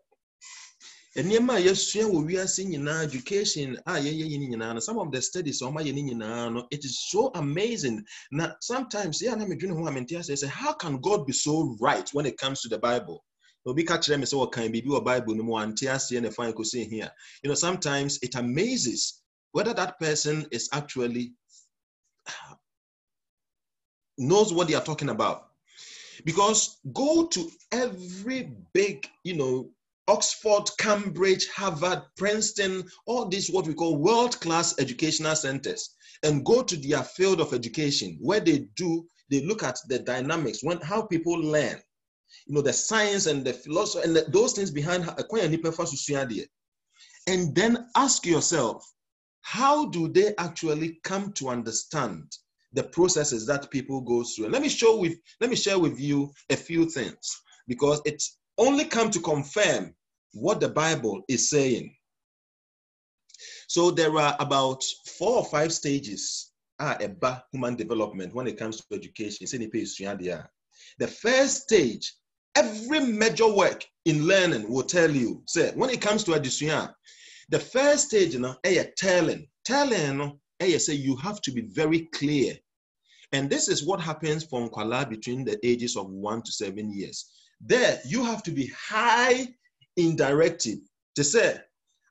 Speaker 3: nneɛma a yɛsua wɔ wiase nyinaa education a yɛyɛ yi nyinaa no some of the studies a wɔayɛ ne nyinaa it is so amazing. Na sometimes yɛ a na medwene ho a mente ase sɛ how can God be so right when it comes to the Bible? Obi ka kyerɛ me sɛ wɔkan biribi wɔ bible no more mu ante aseɛ ne fan kɔsɛ here you know sometimes it amazes whether that person is actually uh, knows what they are talking about because go to every big, you know, Oxford, Cambridge, Harvard, Princeton, all these what we call world-class educational centers, and go to their field of education where they do, they look at the dynamics, when how people learn, you know, the science and the philosophy and the, those things behind and then ask yourself, how do they actually come to understand the processes that people go through. And let me show with let me share with you a few things because it's only come to confirm what the Bible is saying. So there are about four or five stages ah, about human development when it comes to education. The first stage, every major work in learning will tell you, say, when it comes to education, the first stage, you know, a telling, telling, I say you have to be very clear. And this is what happens from Kuala between the ages of one to seven years. There, you have to be high in directive to say,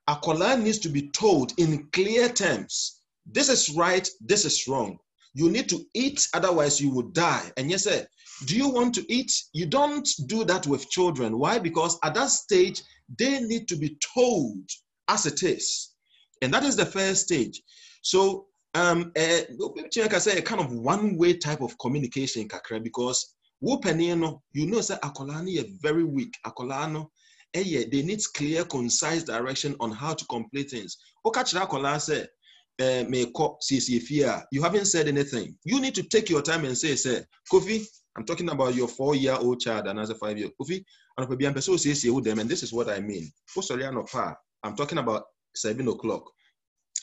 Speaker 3: Akola needs to be told in clear terms. This is right, this is wrong. You need to eat, otherwise you will die. And yes, sir, do you want to eat? You don't do that with children. Why? Because at that stage, they need to be told as it is. And that is the first stage. So um uh, can say a kind of one-way type of communication kakra because wopani no you know say akola no very weak. Akola no eh, they need clear concise direction on how to complete things. Oka kyerɛ akola say eh, you haven't said anything. You need to take your time and say say kofi i'm talking about your four year old child and as a five-year-old. kofi and this is what i mean. A i'm talking about seven o'clock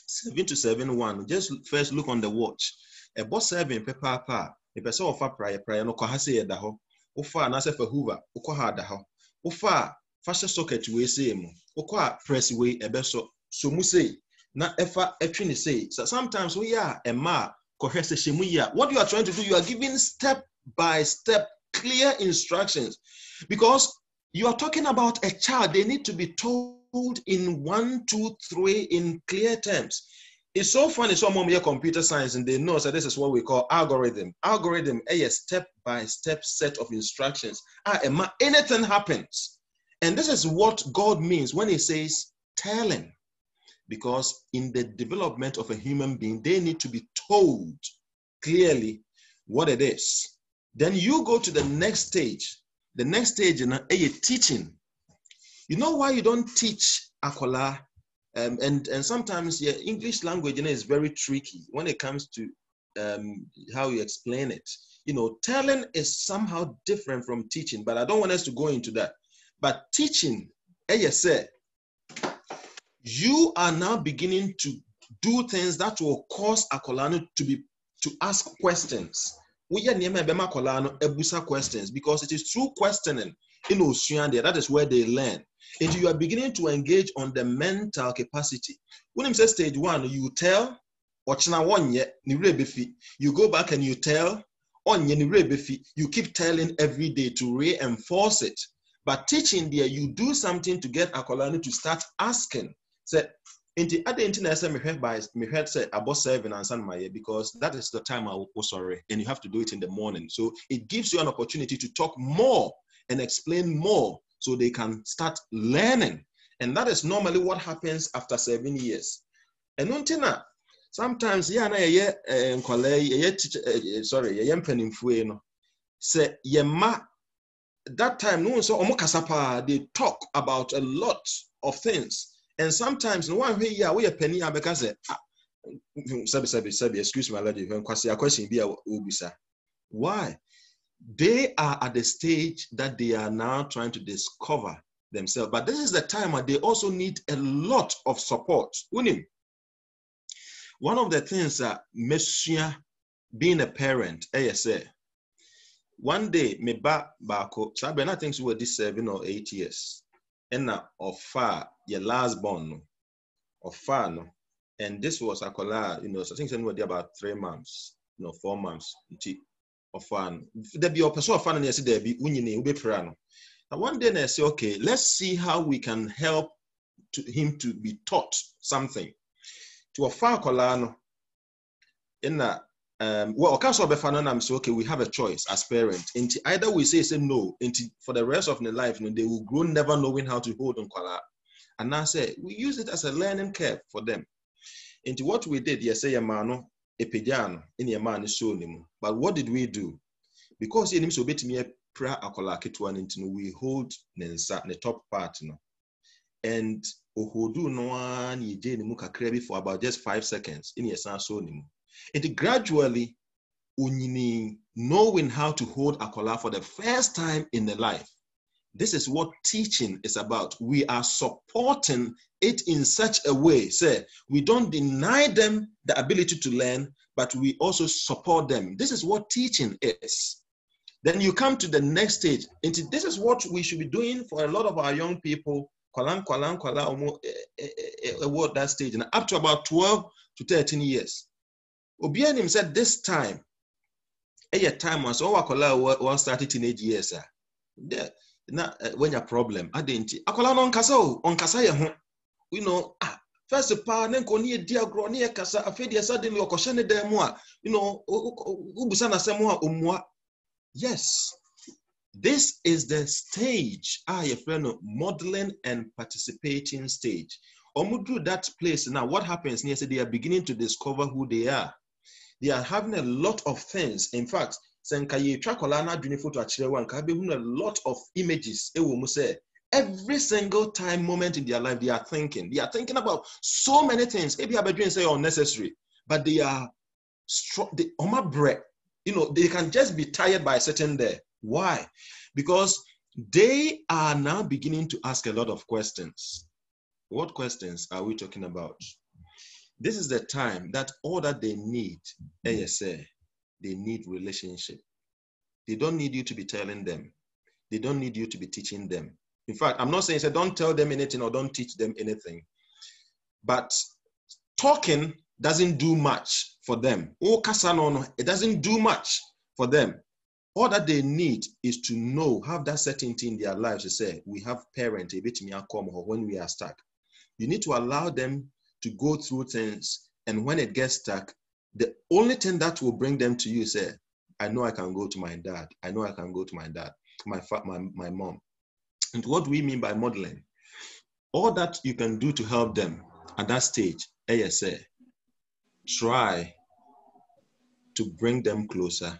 Speaker 3: seven to seven one. Just first look on the watch. Ɛbɔ seven pɛpaapa a mepɛ sɛ ɔfa praeɛ praeɛ no kɔ ha sɛ yɛda hɔ wofa anaasɛ fa hoover wokɔ ha da hɔ wofa a fa socket wei sei mu wokɔ a press so mu sei na ɛfa ɛtwe ne sei so sometimes woyɛ a ɛma a kɔhwɛ sɛ hyɛ a what you are trying to do you are giving step by step clear instructions. Because you are talking about a child they need to be told in one two three in clear terms. It's so funny some of your computer science and they know so this is what we call algorithm. Algorithm a step by step set of instructions. Ah, anything happens. And this is what god means when he says telling because in the development of a human being they need to be told clearly what it is. Then you go to the next stage. The next stage in a teaching you know why you don't teach akola um, and and sometimes yeah, English language you know, is very tricky when it comes to um, how you explain it. You know, telling is somehow different from teaching, but I don't want us to go into that. But teaching, as you say, you are now beginning to do things that will cause Akolano to be to ask questions. We are questions because it is through questioning in Osuande that is where they learn. And you are beginning to engage on the mental capacity. When you say stage one, you tell, you go back and you tell, you keep telling every day to reinforce it. But teaching there, you do something to get Akolani to start asking. Say, nti ade nti na ɛsɛ mehwɛ by mehwɛ sɛ abɔ seven ansa because that is the time I will oh, sorry and you have to do it in the morning so it gives you an opportunity to talk more and explain more so they can start learning. And that is normally what happens after seven years. And until sometimes yeah na yi yɛ teacher eh, sorry yɛ mpanimfoɔ no sɛ yɛ ma that time no kasa paa they talk about a lot of things and sometimes no one a woyɛ panin a bɛka sɛ sɛbi sɛbi sɛbi excuse me already hwɛ nkwasi a question bi a why they are at the stage that they are now trying to discover themselves. But this is the time where they also need a lot of support. One of the things that Monsieur, being a parent, eh, ASA, eh, one day, me ba bako, sabi na things were this seven or eight years. And now, of far, your last born, of far, no. And this was a collar, you know, so I think somewhere about three months, you know, four months ɔfa no dabi ɔpɛ sɛ ɔfa no na yɛsɛ dabi wonyini wobɛpira no? Na one day na yɛsɛ okay let's see how we can help to him to be taught something. To ɔfa akwadaa no ɛna um, well, ɔka sɛ ɔbɛfa no nam sɛ okay we have a choice as parents. Nti either we say say no nti for the rest of their life know, they will grow never knowing how to hold nkwadaa anaasɛ we use it as a learning curve for them. Nti what we did yɛsɛ yɛ maa no epagyaa no ɛna ɛmaa show ne but what did we do? Because yɛnim sɛ obetumi apira akwadaa ketewa no we hold ne nsa ne top part no. And ohodu no ara na yɛgye ne kakra bi for about just five seconds ɛna yɛsan show ne mu. Gradually onyini knowing how to hold akwadaa for the first time in the life this is what teaching is about. We are supporting it in such a way, say, we don't deny them the ability to learn, but we also support them. This is what teaching is. Then you come to the next stage. And this is what we should be doing for a lot of our young people. Kwalan, kwalan, kwalan, eh, eh, eh, that stage, and up to about 12 to 13 years. Obianim said this time, a time was oh, one started teenage years. Na uh, wanya problem ade nti akwala no nkasa o ɔnkasa yɛ ho. You know ah first paa ne nkɔ ne yɛ di agorɔ yɛ kasa afei deɛ sɛ de ne ne dan mu a you know wobusa n'asɛm a ɔmmua yes. This is the stage a yɛfrɛ no modeling and participating stage. Do that place. Now what happens? Yɛ they are beginning to discover who they are. They are having a lot of things. In fact sɛ nka yɛtwa akwadaa no adwene photo akyerɛ wa nka bɛhu a lot of images ɛwɔ mu sɛ every single time moment in their life they are thinking. They are thinking about so many things. Ebi abɛdwene sɛ unnecessary but they are ɔma brɛ. You know they can just be tired by sitting there why? Because they are now beginning to ask a lot of questions. What questions are we talking about? This is the time that all that they need, ASA, they need relationship. They don't need you to be telling them. They don't need you to be teaching them. In fact, I'm not saying say don't tell them anything or don't teach them anything. But talking doesn't do much for them. It doesn't do much for them. All that they need is to know, have that certainty in their lives to say, we have parents, when we are stuck. You need to allow them to go through things. And when it gets stuck, the only thing that will bring them to you is say, I know I can go to my dad. I know I can go to my dad, my, my, my mom. And what do we mean by modeling? All that you can do to help them at that stage, ASA, try to bring them closer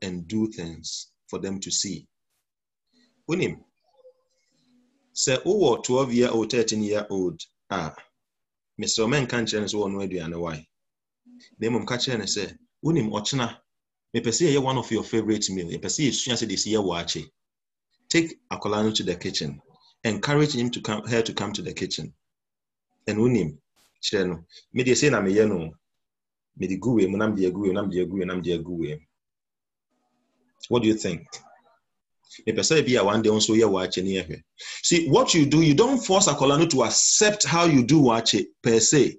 Speaker 3: and do things for them to see. Unim, say, oh, 12 year old, 13 year old, ah, Mr. Men can't change one way and why. They mum catch and say, Unim, ochna, me perceive one of your favorite meal. Me perceive, she said, this year watch Take Akolano to the kitchen. Encourage him to come, her to come to the kitchen. And unim, kyerɛ no mede sei na meyɛ no mede gu wei mu na mede agu wei na mede agu wei na mede agu wei what do you think mepɛ sɛ bi one day nso yɛ waakye ne yɛhwɛ see what you do you don't force akwadaa no to accept how you do waakye per se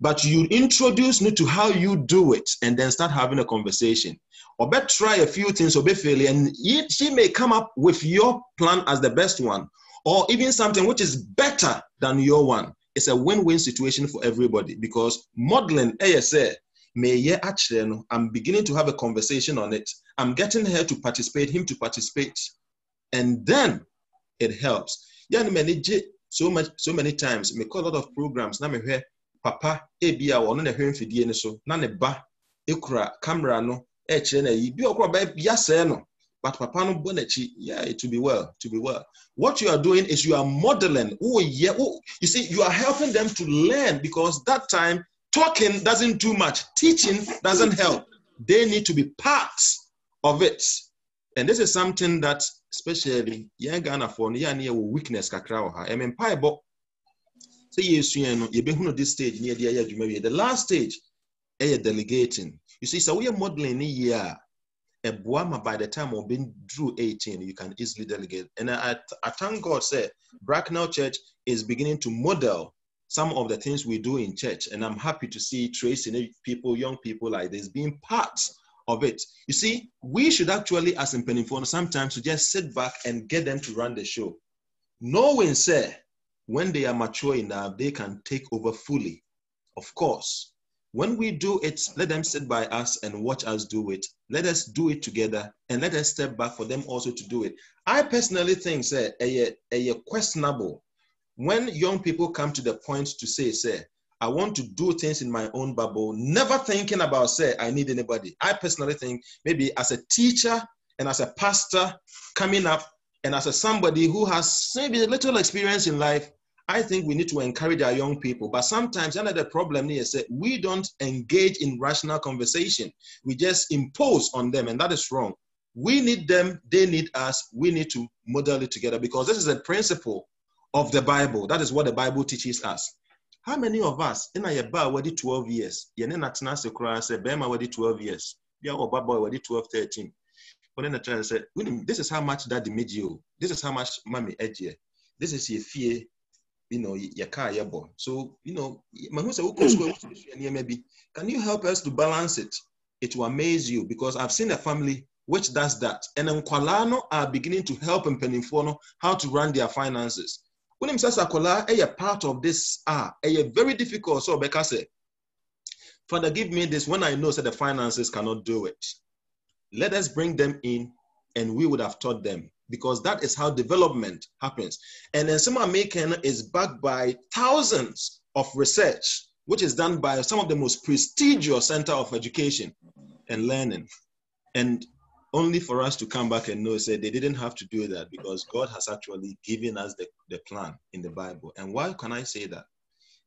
Speaker 3: but you introduce me to how you do it and then start having a conversation or better try a few things or be failure and she may come up with your plan as the best one or even something which is better than your one it's a win-win situation for everybody because modeling eh, ASA eh, may actually I'm beginning to have a conversation on it. I'm getting her to participate, him to participate, and then it helps. Yeah, so much so many times. Me call a lot of programs. Now me hear papa ebi a wɔn na hwɛ mfidie no so na ne ba ekura camera no ɛkyerɛ na yi bi ɔkura ba yasɛɛ no but papa no bɔ n'akyi. Yeah it will be well to be well. What you are doing is you are modeling. Oh yeah oh, you see you are helping them to learn because that time talking doesn't do much. Teaching doesn't help. They need to be parts of it. And this is something that especially young Ghana for no yɛ weakness kakra wɔ ha. Ɛmɛ mpaebɔ sɛ yɛsua no yɛbɛhunu this stage ne yɛde ayɛ wie the last stage ɛyɛ delegating you see so we are modeling ne yie a Ebuama, by the time through 18, you can easily delegate. And I, I thank God, say, Bracknell Church is beginning to model some of the things we do in church. And I'm happy to see tracing people, young people like this, being part of it. You see, we should actually, as in Pennyphone, sometimes to just sit back and get them to run the show. Knowing, say, when they are mature enough, they can take over fully. Of course, when we do it, let them sit by us and watch us do it. Let us do it together and let us step back for them also to do it. I personally think, a, a, a questionable when young people come to the point to say, sir, I want to do things in my own bubble, never thinking about, say, I need anybody. I personally think maybe as a teacher and as a pastor coming up and as a somebody who has maybe a little experience in life, I think we need to encourage our young people. But sometimes another problem is that we don't engage in rational conversation. We just impose on them, and that is wrong. We need them, they need us. We need to model it together because this is a principle of the Bible. That is what the Bible teaches us. How many of us in a bar already 12 years? Bema already 12 years. Ya oba boy already 12, 13. But then the child said, this is how much that made you. This is how much mommy edge. This is your fear you know, your car, your boy. So, you know, can you help us to balance it? It will amaze you because I've seen a family which does that. And then Kwalano are beginning to help in Peninfono how to run their finances. When him says Akola, a part of this are a very difficult. So Becca said, Father, give me this when I know that the finances cannot do it. Let us bring them in and we would have taught them because that is how development happens. And then Sima Making is backed by thousands of research, which is done by some of the most prestigious center of education and learning. And only for us to come back and know, say they didn't have to do that because God has actually given us the, the plan in the Bible. And why can I say that?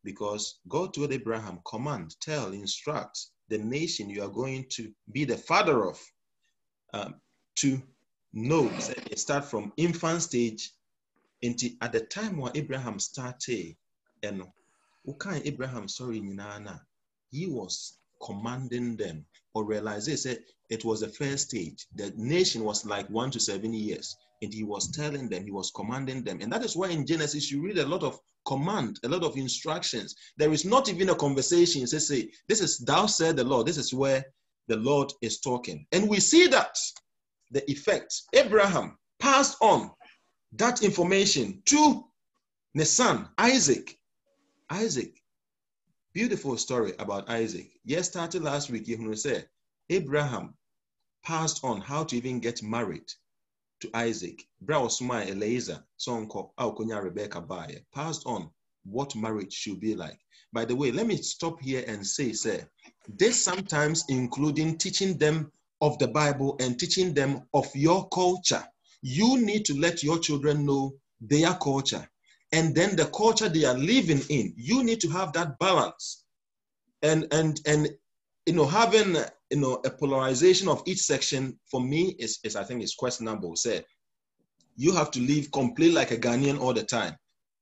Speaker 3: Because God told Abraham, command, tell, instruct the nation you are going to be the father of um, to no, it start from infant stage until at the time when Abraham started, know, wokan abraham sorry nyinaa na he was commanding them or realize they said it was the first stage. The nation was like one to seven years and he was telling them he was commanding them. And that is why in genesis you read a lot of command a lot of instructions. There is not even a conversation. Say say this is thou said the lord this is where the lord is talking. And we see that the effect abraham passed on that information to the son isaac Isaac. Beautiful story about Isaac. Yes, started last week. You say Abraham passed on how to even get married to Isaac. Bra Osuma Eliezer, son Aukonya Rebecca Baye, passed on what marriage should be like. By the way, let me stop here and say, sir, this sometimes including teaching them of the Bible and teaching them of your culture. You need to let your children know their culture and then the culture they are living in. You need to have that balance and and and you know having you know a polarization of each section for me is, is i think is questionable. Say you have to live completely like a ghanaian all the time.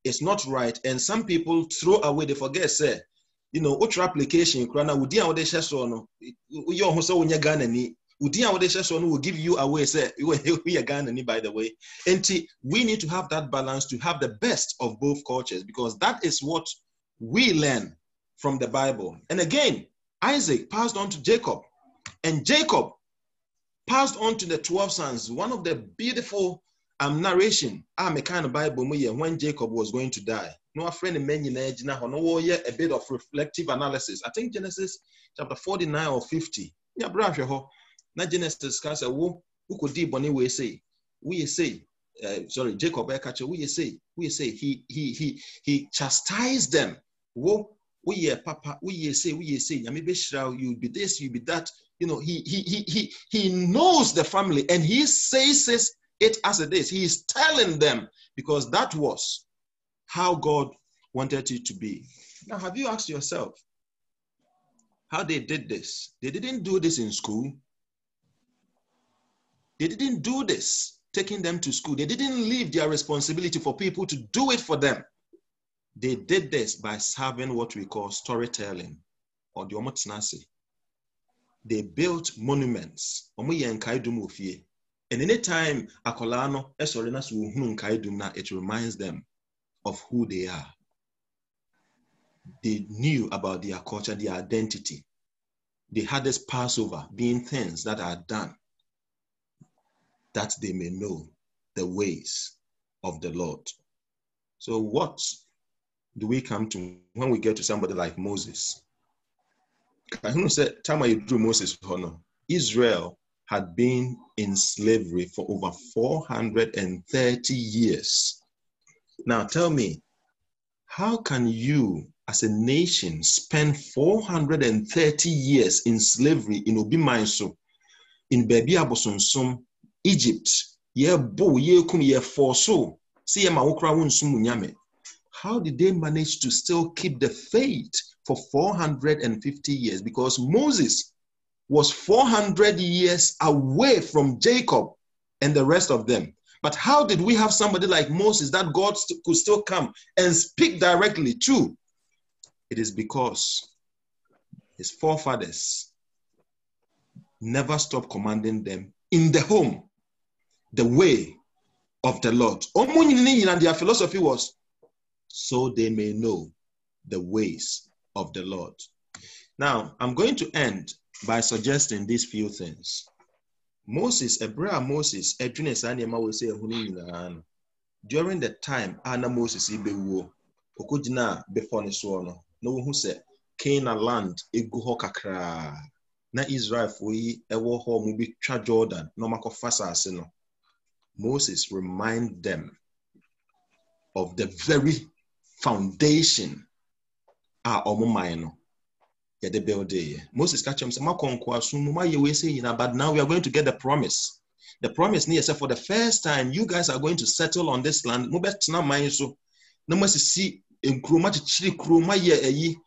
Speaker 3: It's not right. And some people throw away they forget say you know ultra application ni Udin a wode no will give you away say we are Ghana by the way. And we need to have that balance to have the best of both cultures because that is what we learn from the Bible. And again, Isaac passed on to Jacob, and Jacob passed on to the 12 sons. One of the beautiful um, narration, I'm a kind of Bible when Jacob was going to die. No, a friend in no, a bit of reflective analysis. I think Genesis chapter 49 or 50. Yeah, na genesis ka sɛ wo wokɔdii bɔne wei sei. Woyɛ sei. Uh, sorry jacob ɛka kyerɛ woyɛ sei woyɛ sei. He he he he chastised them. Wo woyɛ papa woyɛ sei woyɛ sei. Nyame bɛhyira you be this you be that. You know he he he he he knows the family and he says it as it is. He is telling them because that was how god wanted it to be. Now have you asked yourself how they did this? They didn't do this in school they didn't do this, taking them to school. They didn't leave their responsibility for people to do it for them. They did this by having what we call storytelling or the omotnasi. They built monuments. And anytime akolano it reminds them of who they are. They knew about their culture, their identity. They had this Passover being things that are done that they may know the ways of the Lord. So, what do we come to when we get to somebody like Moses? Know said time I drew Moses Israel had been in slavery for over 430 years. Now tell me, how can you as a nation spend 430 years in slavery in Obi Manso, in Baby Abosonsom, Egypt, yɛbo yɛkum yɛfɔso sɛ yɛma wo kora wo nsum nyame. How did they manage to still keep the faith for 450 years? Because moses was 400 years away from jacob and the rest of them. But how did we have somebody like moses that god st- could still come and speak directly to? It is because his forefathers never stopped commanding them in the home the way of the Lord. Their philosophy was so they may know the ways of the Lord. Now, I'm going to end by suggesting these few things. Moses, Ebra Moses, will say, during the time Anna Moses ibewo, okujina before ni no, no who said, Canaan land eguho kakra. Na Israel fo yi ewo ho bi twa Jordan na makɔfa asase no. Moses remind them of the very foundation a ɔmo man no yɛde yɛ. Moses ka kyerɛ sɛ makɔ nkoaso mu mayɛ wei sɛ nyina but now we are going to get the promise. The promise ne yɛ for the first time you guys are going to settle on this land. Mobɛtena man so na moasisi nkuro makyekyere kuro mayɛ ayi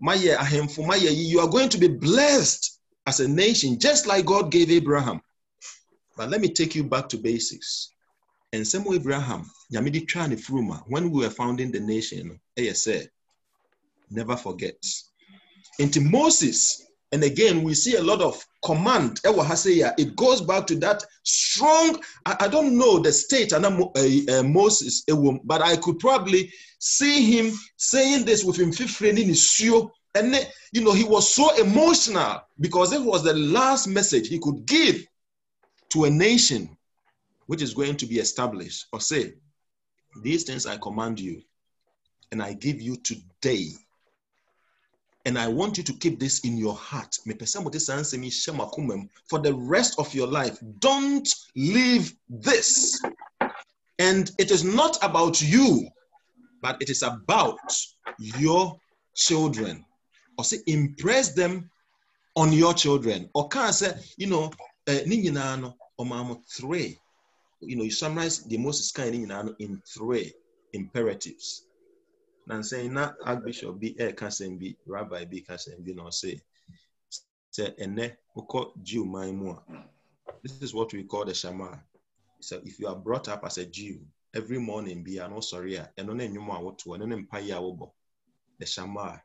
Speaker 3: mayɛ ahemfo mayɛ ayi. You are going to be blessed as a nation just like God gave Abraham. But let me take you back to basics. And Samuel Abraham, Yamidi Trani Fruma, when we were founding the nation, ASA, never forgets. Into Moses, and again, we see a lot of command. It goes back to that strong. I, don't know the state and uh, uh, Moses, but I could probably see him saying this with him in his and you know he was so emotional because it was the last message he could give to a nation which is going to be established or say these things i command you and i give you today and I want you to keep this in your heart. For the rest of your life, don't leave this. And it is not about you, but it is about your children. Or say, impress them on your children. Or can say, you know, uh, three. You know, you summarize the most kind in in three imperatives. Na nsɛn na archbishop bi asɛm bi rabbi bi ka asɛm bi na sɛ ɛnɛ wokɔ jew man this is what we call the Shema so if you are brought up as a jew every morning bi a na ɔsɔre a ɛno ne nnwom a wotoɔ ɛno ne mpaeɛ a wobɔ the Shema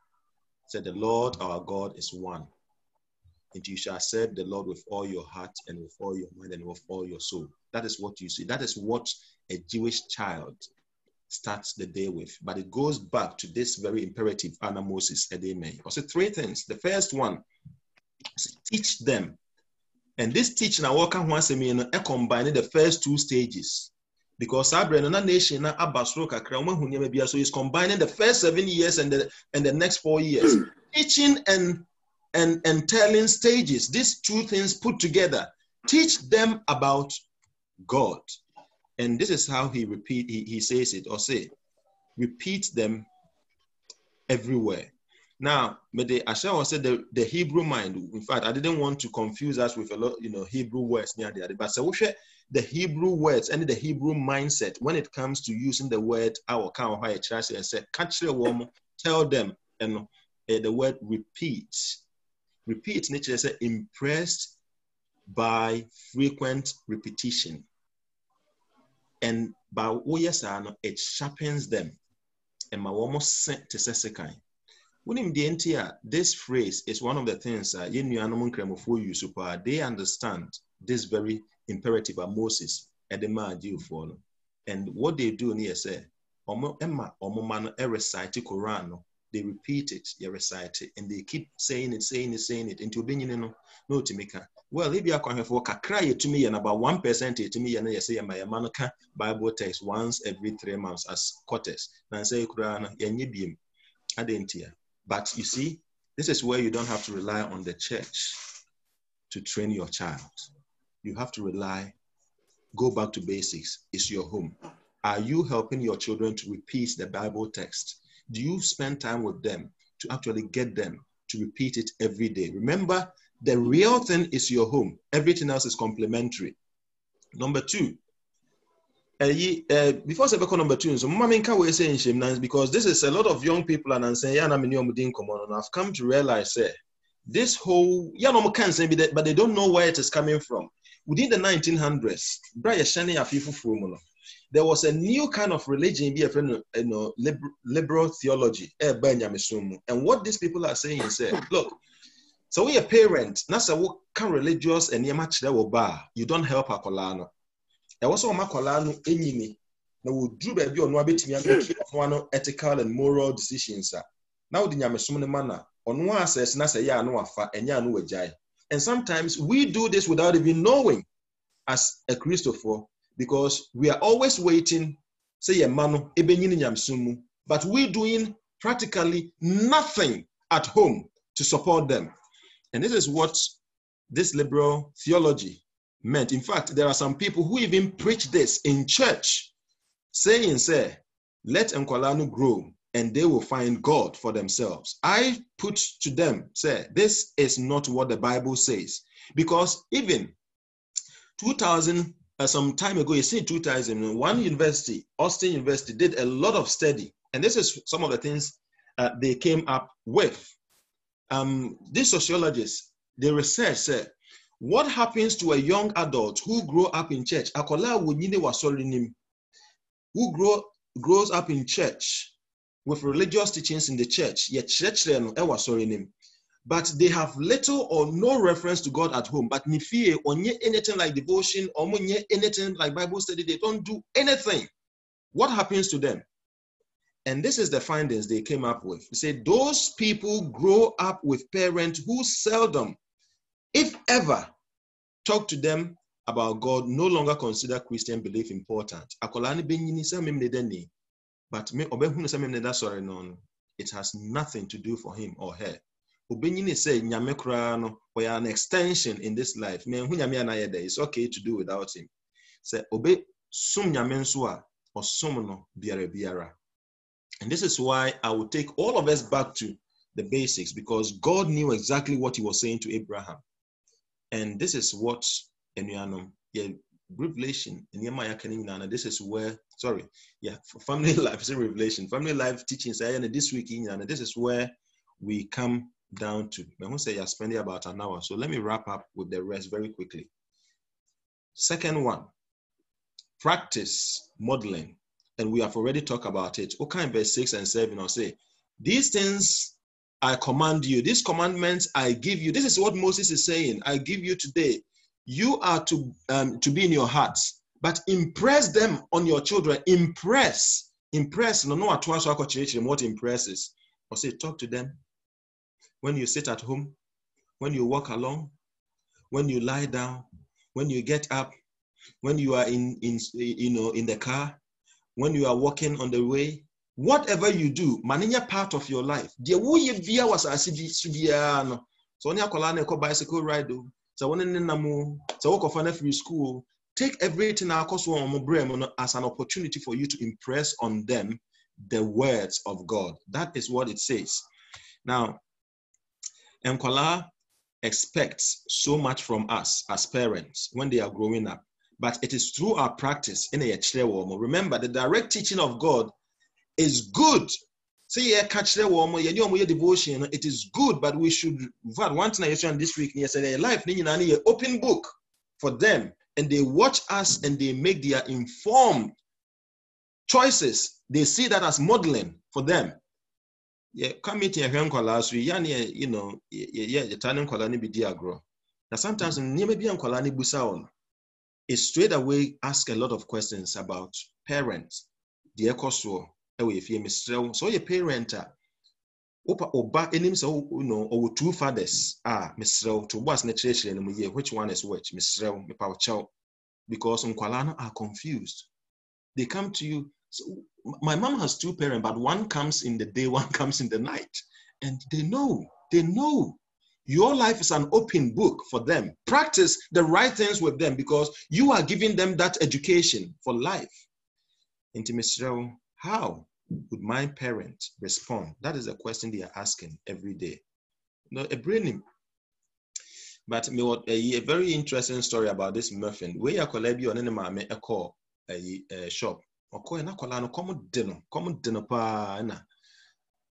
Speaker 3: said the lord our god is one and you shall serve the lord with all your heart and with all your mind and with all your soul that is what you see that is what a jewish child starts the day with. But it goes back to this very imperative, Anna Moses Edeme. I said three things. The first one, teach them. And this teaching, I work on once a minute, I combine the first two stages. Because Abraham and nation so he's combining the first seven years and the and the next four years. Hmm. Teaching and and and telling stages, these two things put together, teach them about God. And this is how he repeat he, he says it or say, repeat them everywhere. Now, the Asha said the, the Hebrew mind. In fact, I didn't want to confuse us with a lot, you know, Hebrew words near the other. But so the Hebrew words and the Hebrew mindset when it comes to using the word our kind of and say, catch a woman, tell them, and uh, the word repeat. Nature say impressed by frequent repetition. And by woyɛ saa it sharpens them. Ɛma wɔn sɛ te sɛ sekan wonim deɛ nti this phrase is one of the things uh, a yɛn nuanom nkramofoɔ they understand this very imperative a moses ɛde maa and what they do ne yɛ sɛ wɔn ɛma wɔn ma no they repeat it they recite it and they keep saying it saying it saying it. Nti obenyini no na otumi ka. Well ebi akwanhwɛfoɔ kakra to me and about one percent yɛtumi yɛ no yɛ sɛ yɛma yɛma no ka bible text once every three months as quarters. Na nsɛ koraa no yɛnyɛ biem adentia but you see this is where you don't have to rely on the church to train your child. You have to rely go back to basics it's your home. Are you helping your children to repeat the bible text do you spend time with them to actually get them to repeat it every day remember the real thing is your home. Everything else is complementary. Number two, uh, uh, before I number two, so mama minka we say in because this is a lot of young people and I'm saying yeah, I'm in and I've come to realize say this whole yeah no can say but they don't know where it is coming from. Within the 1900s, there was a new kind of religion, be a friend, you know, liberal, liberal theology. Eh, and what these people are saying is, eh, look, sɛ woyɛ parent na sɛ woka religious nneɛma kyerɛ wɔ ba? A you don't help akwadaa no ɛwɔ sɛ ɔma akwadaa no enyini. Na woduru baabi a ɔno abɛtumi amaki ɔno ano ethical and moral decisions Now na wode nyamesom no ma na ɔno asɛs na sɛ yɛ ano wafa ɛnyɛ and sometimes we do this without even knowing as a christopher because we are always waiting say yɛ ma no ebenyini nyamesom but we're doing practically nothing at home to support them and this is what this liberal theology meant. In fact, there are some people who even preach this in church, saying, say, let Nkwalanu grow and they will find God for themselves. I put to them, say, this is not what the Bible says. Because even 2000, uh, some time ago, you see 2000, one university, Austin University, did a lot of study. And this is some of the things uh, they came up with um, these sociologists, they research said, what happens to a young adult who grow up in church? Akola wasorinim, who grow grows up in church, with religious teachings in the church. ɛwɔ asɔre no mu. But they have little or no reference to God at home. But nifie onye anything like devotion, or anything like Bible study, they don't do anything. What happens to them? And this is the findings they came up with. They say those people grow up with parents who seldom, if ever, talk to them about God, no longer consider Christian belief important. But it has nothing to do for him or her. Obenyini sɛ nyame koraa no ɔyɛ an extension in this life. Mehu nyame anayɛ dɛ, it's okay to do without him. Sɛ obe sum nyame nso a, ɔsom no biara biara. And this is why I will take all of us back to the basics because God knew exactly what he was saying to Abraham. And this is what anuanom yeah revelation nneɛma a yɛaka no this is where sorry yeah for family life is a revelation family life teachings ɛyɛ no this week yi nyinaa this is where we come down to mehu say you're spending about an hour so let me wrap up with the rest very quickly. Second one practice modeling and we have already talked about it. Okay in verse 6 and 7 i'll say these things I command you, these commandments I give you. This is what Moses is saying. I give you today. You are to um, to be in your hearts but impress them on your children. Impress impress. No no what impresses. Or say talk to them when you sit at home when you walk along when you lie down when you get up when you are in in you know in the car when you are walking on the way whatever you do maninya part of your life. Deɛ woyɛ bia wɔ asase bi so biara no. So no ɛkɔ bicycle ride so when in namu so work of free school take everything as an opportunity for you to impress on them the words of god. That is what it says. Now Nkwala expects so much from us as parents when they are growing up but it is through our practice in a remember the direct teaching of god is good Say yeah, catch the you devotion. It is good, but we should vat one thing I said this week, yesterday, life, an open book for them, and they watch us and they make their informed choices. They see that as modeling for them. Yeah, come meet here last week. Yeah, you know, yeah, the turning kola ni be agro. Now sometimes near maybe an kola ni busa is straight away ask a lot of questions about parents, the ecoso, ɛwɔ efie mesrɛ wo. Sɛ ɔyɛ parent a wopa ɔba anim sɛ no ɔwɔ two fathers a mesrɛ wo. To boas no kyerɛkyerɛ no mu yie which one is which? Mesrɛ wo mepa wo because nkwalaa no are confused. They come to you so, my mom has two parents but one comes in the day one comes in the night and they know they know your life is an open book for them practice the right things with them because you are giving them that education for life nti mesrɛ how would my parent respond? That is a question they are asking every day. No, a brain. But me a, very interesting story about this muffin. We are collabi on any a shop. Or call an akola common dinner, common dinner pa na.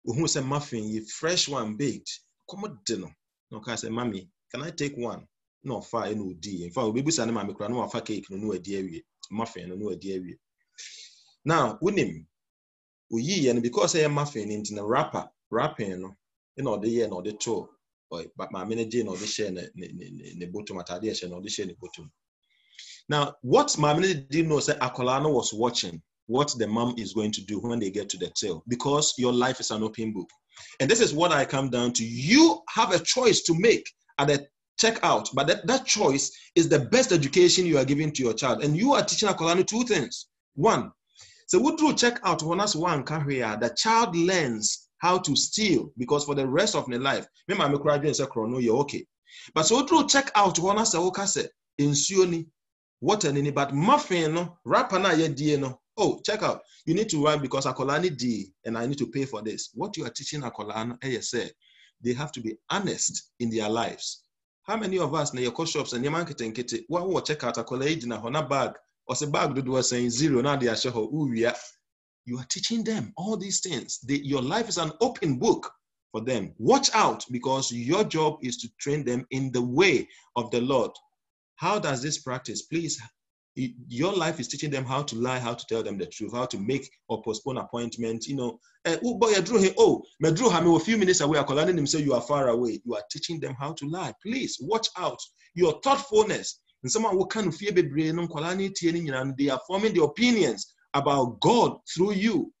Speaker 3: Who say muffin, you fresh one baked, common dinner. No, can say, Mommy, can I take one? No, far no D. In fact, we be sending my micro, no, cake, no, no, a dear muffin, no, no, a dear Now, him oyiiɛ no because ɛyɛ muffin no nti na rapper rapping no ɛna ɔde yɛ na ɔde to maame no gye na ɔde hyɛ ne ne ne bottom ataade ɛhyɛ na ɔde hyɛ ne bottom now what maame no didn't know is that Akolano was watching what the mom is going to do when they get to the tail because your life is an open book. And this is what i come down to. You have a choice to make at the checkout but that, that choice is the best education you are giving to your child. And you are teaching Akolano two things. One so we do check out when us one career, the child learns how to steal because for the rest of the life, me ma me kura dwen say chrono you're okay. But so we check out when us o ka say nsuo ni water ni but muffin no rapper na ye die no. Oh, check out. You need to run because akola ni di and I need to pay for this. What you are teaching akola no eh say they have to be honest in their lives. How many of us na your shops and your marketing kete, what check out akola age na hona bag ɔsɛ bag dodoɔ saying zero they are ahyɛ hɔ you are teaching them all these things they, your life is an open book for them watch out because your job is to train them in the way of the lord how does this practice please your life is teaching them how to lie, how to tell them the truth, how to make or postpone appointments. You know, eh, oh boy, drew him. Oh, me drew him a few minutes away. I called him say you are far away. You are teaching them how to lie. Please watch out. Your thoughtfulness. And someone who can fear be brain and they are forming the opinions about God through you.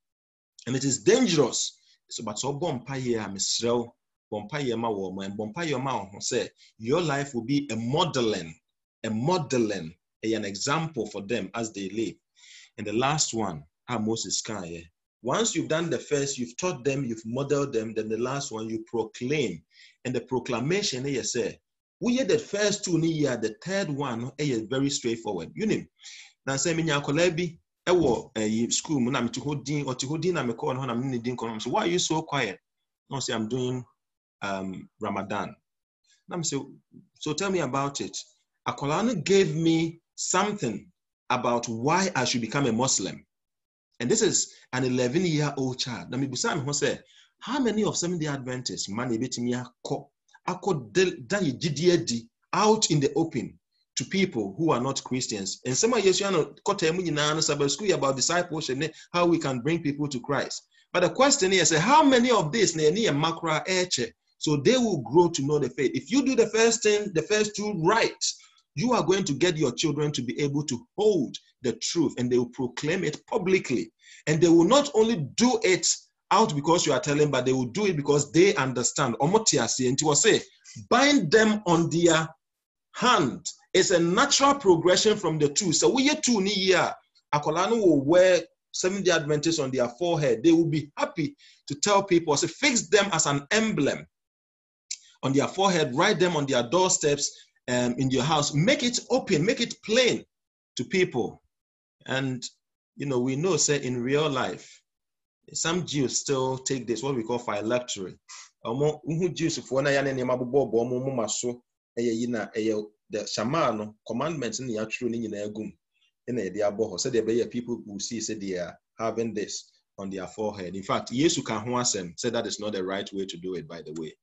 Speaker 3: And it is dangerous. So, but so bompire, Miss Rel, bompire ma woman, bompire ma say your life will be a modeling, a modeling, an example for them as they live. And the last one, how Moses can. yeah. Once you've done the first, you've taught them, you've modeled them, then the last one you proclaim. And the proclamation, you say, we had the first two ni year, the third one eh, is very straightforward. You know, na sɛ menya akwadaa bi eh, wɔ ɛyi eh, school mu na mete hɔ din ɔte hɔ din na mene ne din kɔ so why are you so quiet na ɔsɛ i'm doing um, ramadan na me sɛ so tell me about it akwadaa no gave me something about why i should become a muslim and this is an 11 year old child me ho sɛ how many of seven day adventists ma na ebɛtumi akɔ akɔ de- da yɛ out in the open to people who are not Christians. And some of you know, about discipleship, how we can bring people to Christ. But the question is, how many of ni makra eche? So they will grow to know the faith. If you do the first thing, the first two right, you are going to get your children to be able to hold the truth and they will proclaim it publicly. And they will not only do it out because you are telling, but they will do it because they understand. Bind them on their hand. It's a natural progression from the two. So we two ni year. Akolano will wear Seventh day Adventists on their forehead. They will be happy to tell people, so fix them as an emblem on their forehead, write them on their doorsteps um, in your house. Make it open, make it plain to people. And you know, we know, say in real life, some Jews still take this what we call phylactery. Jews na ɛyɛ the shaman no commandment na yɛatwerɛ ne nyinaa gum ɛna yɛde abɔ hɔ sɛdeɛ ɛbɛyɛ people will see say they are having this on their forehead. In fact, Yesu ka ho asɛm said that is not the right way to do it by the way.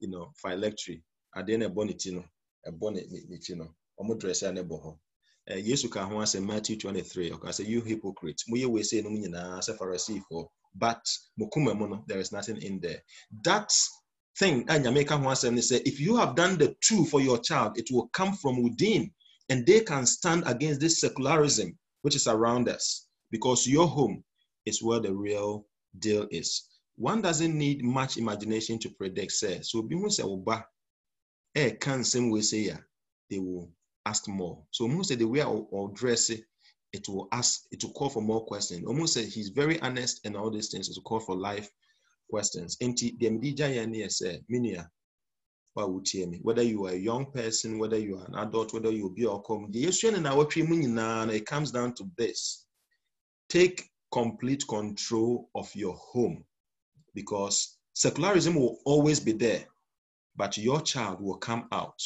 Speaker 3: You know, phylactery. Adeɛ na ɛbɔ ne ti no, ne ne ne ɔmo a na ɛbɔ hɔ. Eh, Yesu ka ho asɛm Matthew 23. ɔka sɛ you hypocrite. Moyɛ wei sei no mo nyinaa sɛ Pharisee but mo kuma mu no, there is nothing in there. That thing a nyame ka ho asɛm ne sɛ if you have done the two for your child it will come from within and they can stand against this secularism which is around us because your home is where the real deal is one doesn't need much imagination to predict say so obi hu sɛ ɛɛka nsɛm wei sɛ a they will ask more. So ɔmo sɛ the way or dress it it will ask it will call for more questions. Almost say he's very honest and all these things it will call for life questions. Enti mede gya yɛn ne yɛ sɛ me? Whether you are a young person whether you are an adult whether you a ɔkɔm deɛ yɛsua ne na wɔtwe mu it comes down to this. Take complete control of your home because secularism will always be there but your child will come out.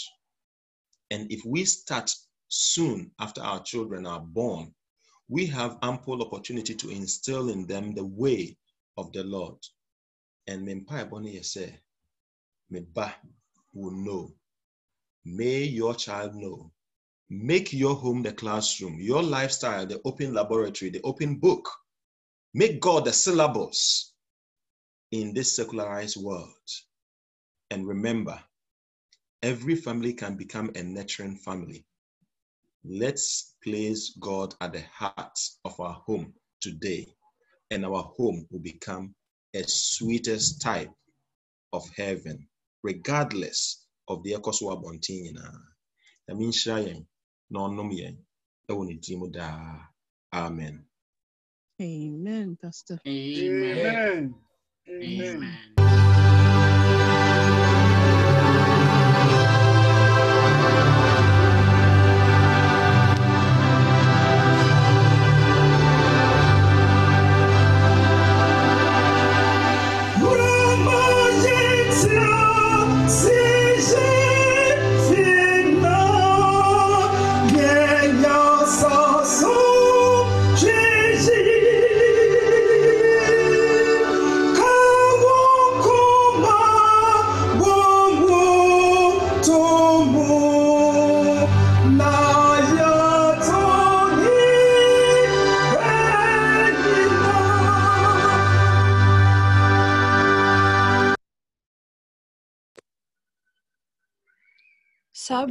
Speaker 3: And if we start soon after our children are born we have ample opportunity to instill in them the way of the lord. And me mpaebɔ no yɛ will know. May your child know. Make your home the classroom your lifestyle the open laboratory the open book. Make god the syllabus in this secularized world and remember every family can become a nurturing family let's place god at the heart of our home today and our home will become a sweetest type of heaven, regardless of the ekoso abɔnten nyinaa. Nyame nhyira yɛn na ɔnom yɛn ɛwɔ ne din mu daa. Amen.
Speaker 4: Amen, Pastor.
Speaker 2: Amen.
Speaker 5: Amen.
Speaker 2: Amen.
Speaker 5: Come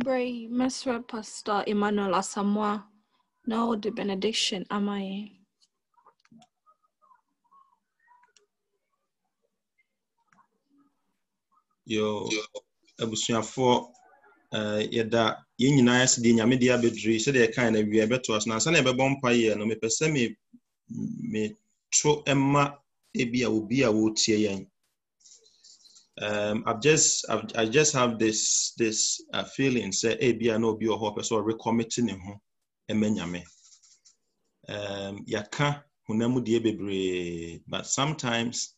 Speaker 1: Yi, mɛsrɛ Pastor Emmanuel Asamoah. Na ɔde benediction ama yɛn.
Speaker 3: yo abusuafoɔ eh, yɛda yɛn nyinaa ase deɛ nyame de abɛduru sɛdeɛ yɛkae no awia ɛbɛto ase. Na ansa na yɛbɛbɔ mpayɛ no mepɛ sɛ me ma ebi a obi a wɔretie yɛn um, I've just I've, I just have this this uh, feeling say ebi a na obi wɔ hɔ pɛ sɛ ɔrecommit ne ho ɛmɛ nyame um, yɛaka honam deɛ bebree but sometimes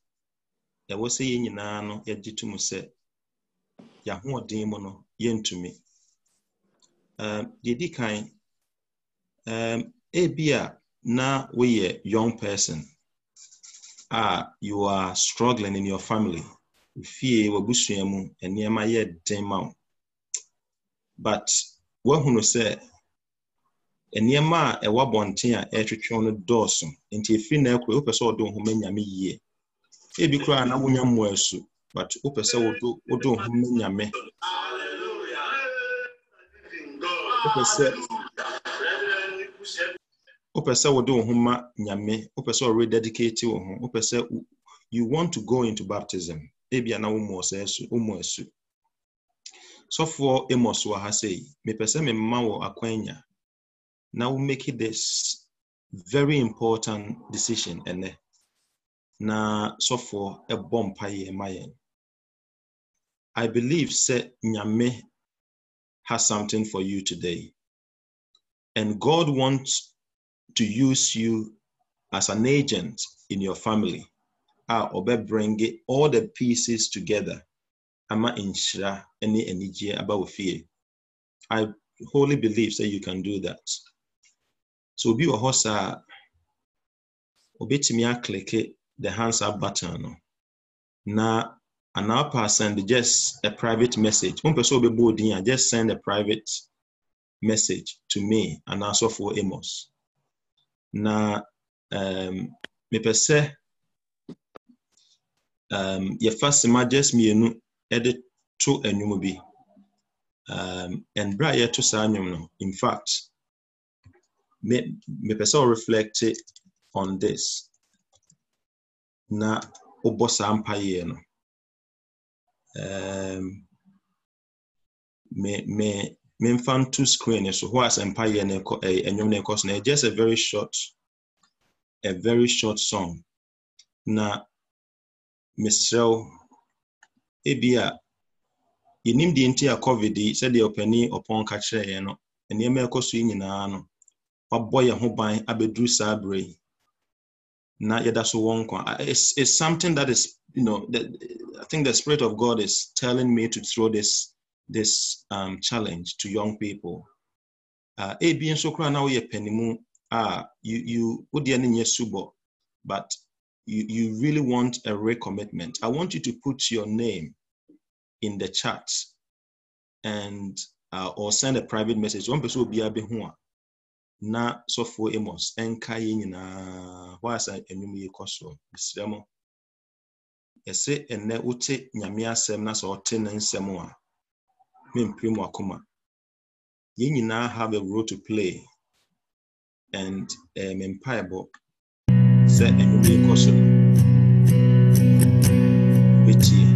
Speaker 3: ɛwɔ sɛ yɛn nyinaa no yɛgye to mu sɛ yɛahoɔden mu no yɛntumi um, deɛ di kan um, ebi a na woyɛ young person a you are struggling in your family fie w'abusua mu nneɛma yɛ den ma wo. But woahunu sɛ nneɛma a ɛwɔ abɔnten a ɛretwetwe no dɔɔso. Nti efiri na ɛkɔ wopɛ sɛ ɔde wo nyame yie. Ebi koraa na wonya mmoa asu but wopɛ sɛ wode wo nyame. Wopɛ sɛ wopɛ sɛ wode wo nyame. Wopɛ sɛ ɔrededicate wo ho. Wopɛ sɛ you want to go into baptism. Ebia na womu ɔsɛ asu womu asu. Sɔfoɔ amos wɔ ha sei mepɛ sɛ memma wɔ akwanya na wo make this very important decision ɛnɛ na ɛbɔ mpayɛ ma yɛn. I believe sɛ nyame has something for you today. And god wants to use you as an agent in your family a ɔbɛbringe all the pieces together ama nhyira ne anigyeɛ aba wɔ fie. I wholly believe that you can do that. So obi wɔ hɔ saa obetumi aklike the hands up button no. Na anapa send just a private message. Wɔn pɛ sɛ ɔbɛbɔ odin a just send a private message to me and also for amos. Na um, mepɛ sɛ um, yɛfa semages mmienu de to nnwom bi. Um, and berɛ a yɛto no in fact me mepɛ sɛ ɔreflect on this. Na wobɔ saa no. Um, me me memfa nto screen so hɔ asɛ mpayɛ no ɛkɔ na just a very short a very short song. Na mesrɛ wo ebi a yɛnim deɛ nti a covid yi sɛdeɛ ɔpani ɔpɔn ka kyerɛ yɛn no nneɛma ɛkɔ so yi nyinaa no wabɔ yɛn ho ban abɛduru saa berɛ yi. Na yɛda so wɔ nkwa. It's, something that is you know i think the spirit of god is telling me to throw this this um, challenge to young people. Uh, ebi nso koraa na woyɛ panimu a you you wodeɛ no nyɛ subɔ but you, you really want a recommitment. I want you to put your name in the chat and uh, or send a private message. One person will be able to na sɔfoɔ amos ɛnka yɛ nyinaa hɔ asa anwum yi kɔ soɔ mesrɛ mo ɛsɛ ɛnɛ wote nyame asɛm na sɛ ɔte ne nsɛm a mempere mu akoma yɛn have a role to play and uh, mempaebɔ sɛ anwum yi kɔ so no bɛtie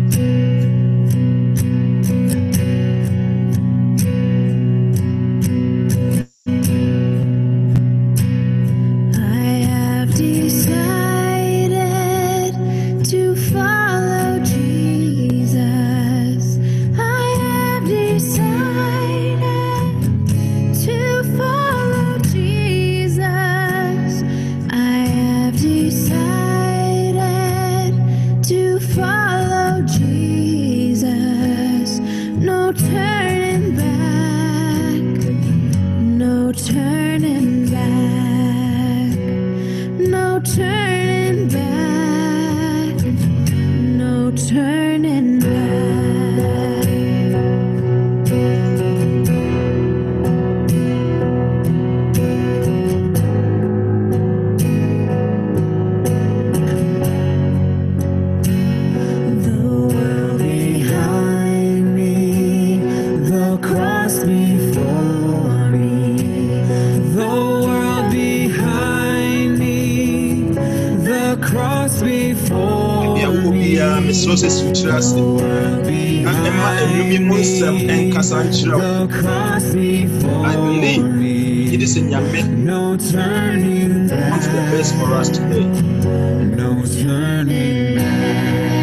Speaker 3: is
Speaker 6: No turning
Speaker 3: wants the
Speaker 6: back,
Speaker 3: best for us today.
Speaker 6: no turning back.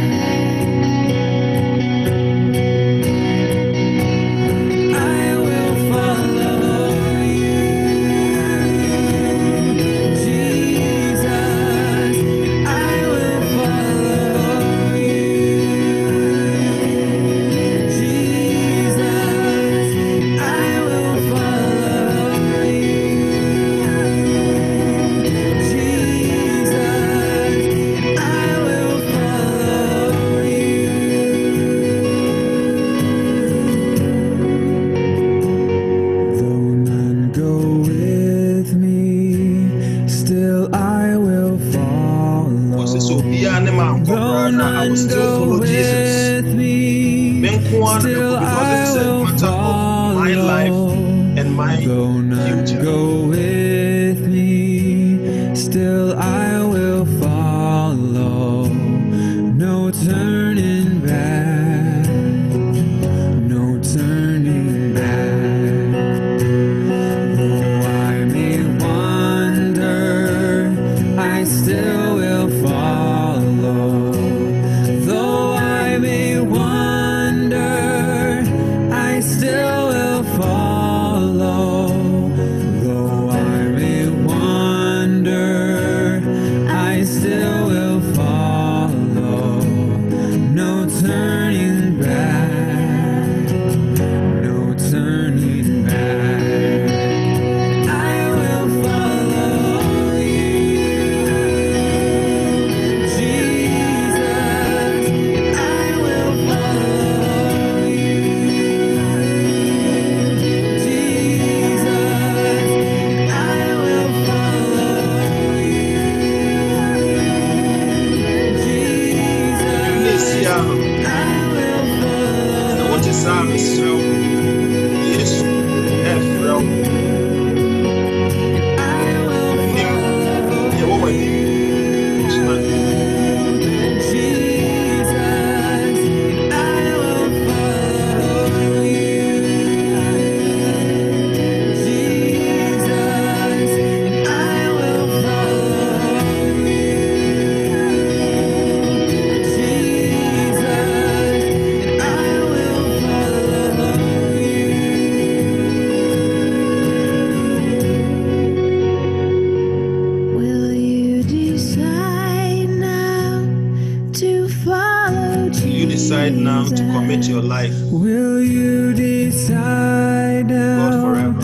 Speaker 5: To
Speaker 3: commit your life
Speaker 6: Will you decide
Speaker 3: God
Speaker 6: now
Speaker 3: forever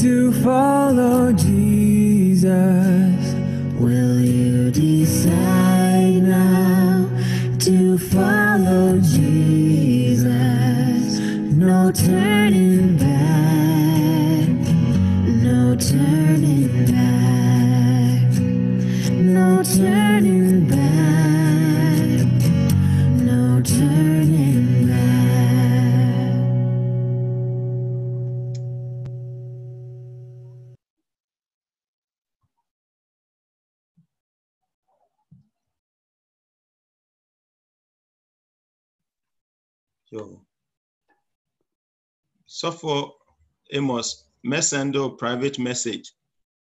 Speaker 6: to follow Jesus?
Speaker 5: Will you decide now to follow Jesus? No turning
Speaker 3: Sɔfo Amos, mɛsɛnde wo private message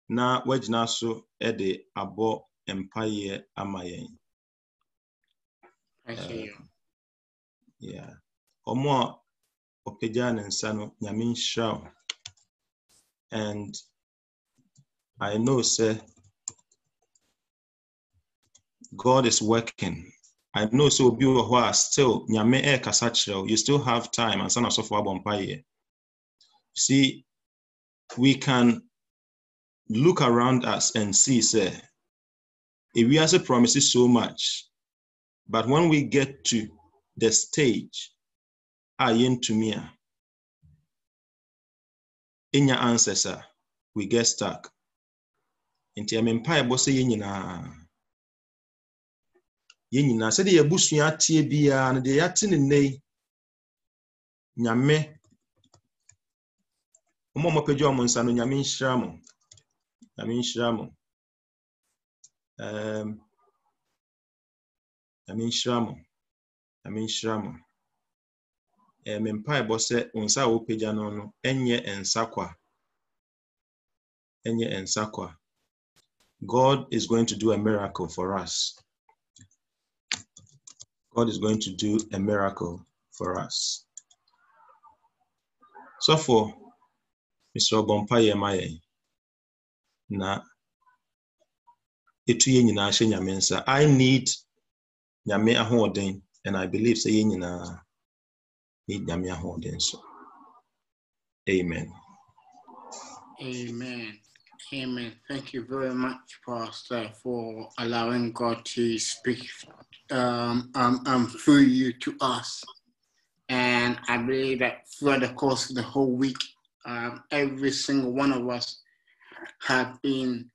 Speaker 3: na woagyina so de abɔ mpaeɛ ama yɛn. Uh, yeah. Ɔmo a ɔpagyaa ne nsa no, Nyame nhyira wo. And I know sɛ God is working. I know sɛ obi wɔ hɔ a still Nyame ɛrekasa kyerɛ wo. You still have time ansa na sɔfo abɔ mpaeɛ. See, we can look around us and see sɛ ewiase promises so much, but when we get to the stage ah, a yɛntumi a ah. ɛnya answers a we get stuck. Nti ɛme mpaebɔ sɛ yɛn nyinaa yɛn nyinaa sɛdeɛ yɛabusua ateɛ biara no deɛ yɛate ne nyame ɔmo a ɔmapagya ɔmo nsa no nyame nhyira mo nyame nhyira mo um, nyame nhyira mo nyame nhyira mo Eh, me mpaebɔ sɛ wo nsa a wopagya no no ɛnyɛ nsa ɛnyɛ nsa god is going to do a miracle for us. God is going to do a miracle for us. Sɔfo mesrɛ ɔbɔ mpayɛ ma yɛn na ɛtu yɛn nyinaa hyɛ nyame nsa i need nyame ahoɔden and i believe sɛ yɛn nyinaa need nyame ahoɔden so amen
Speaker 7: Amen. Amen. Thank you very much, Pastor, for allowing God to speak um, um, um, through you to us. And I believe that throughout the course of the whole week, um, every single one of us have been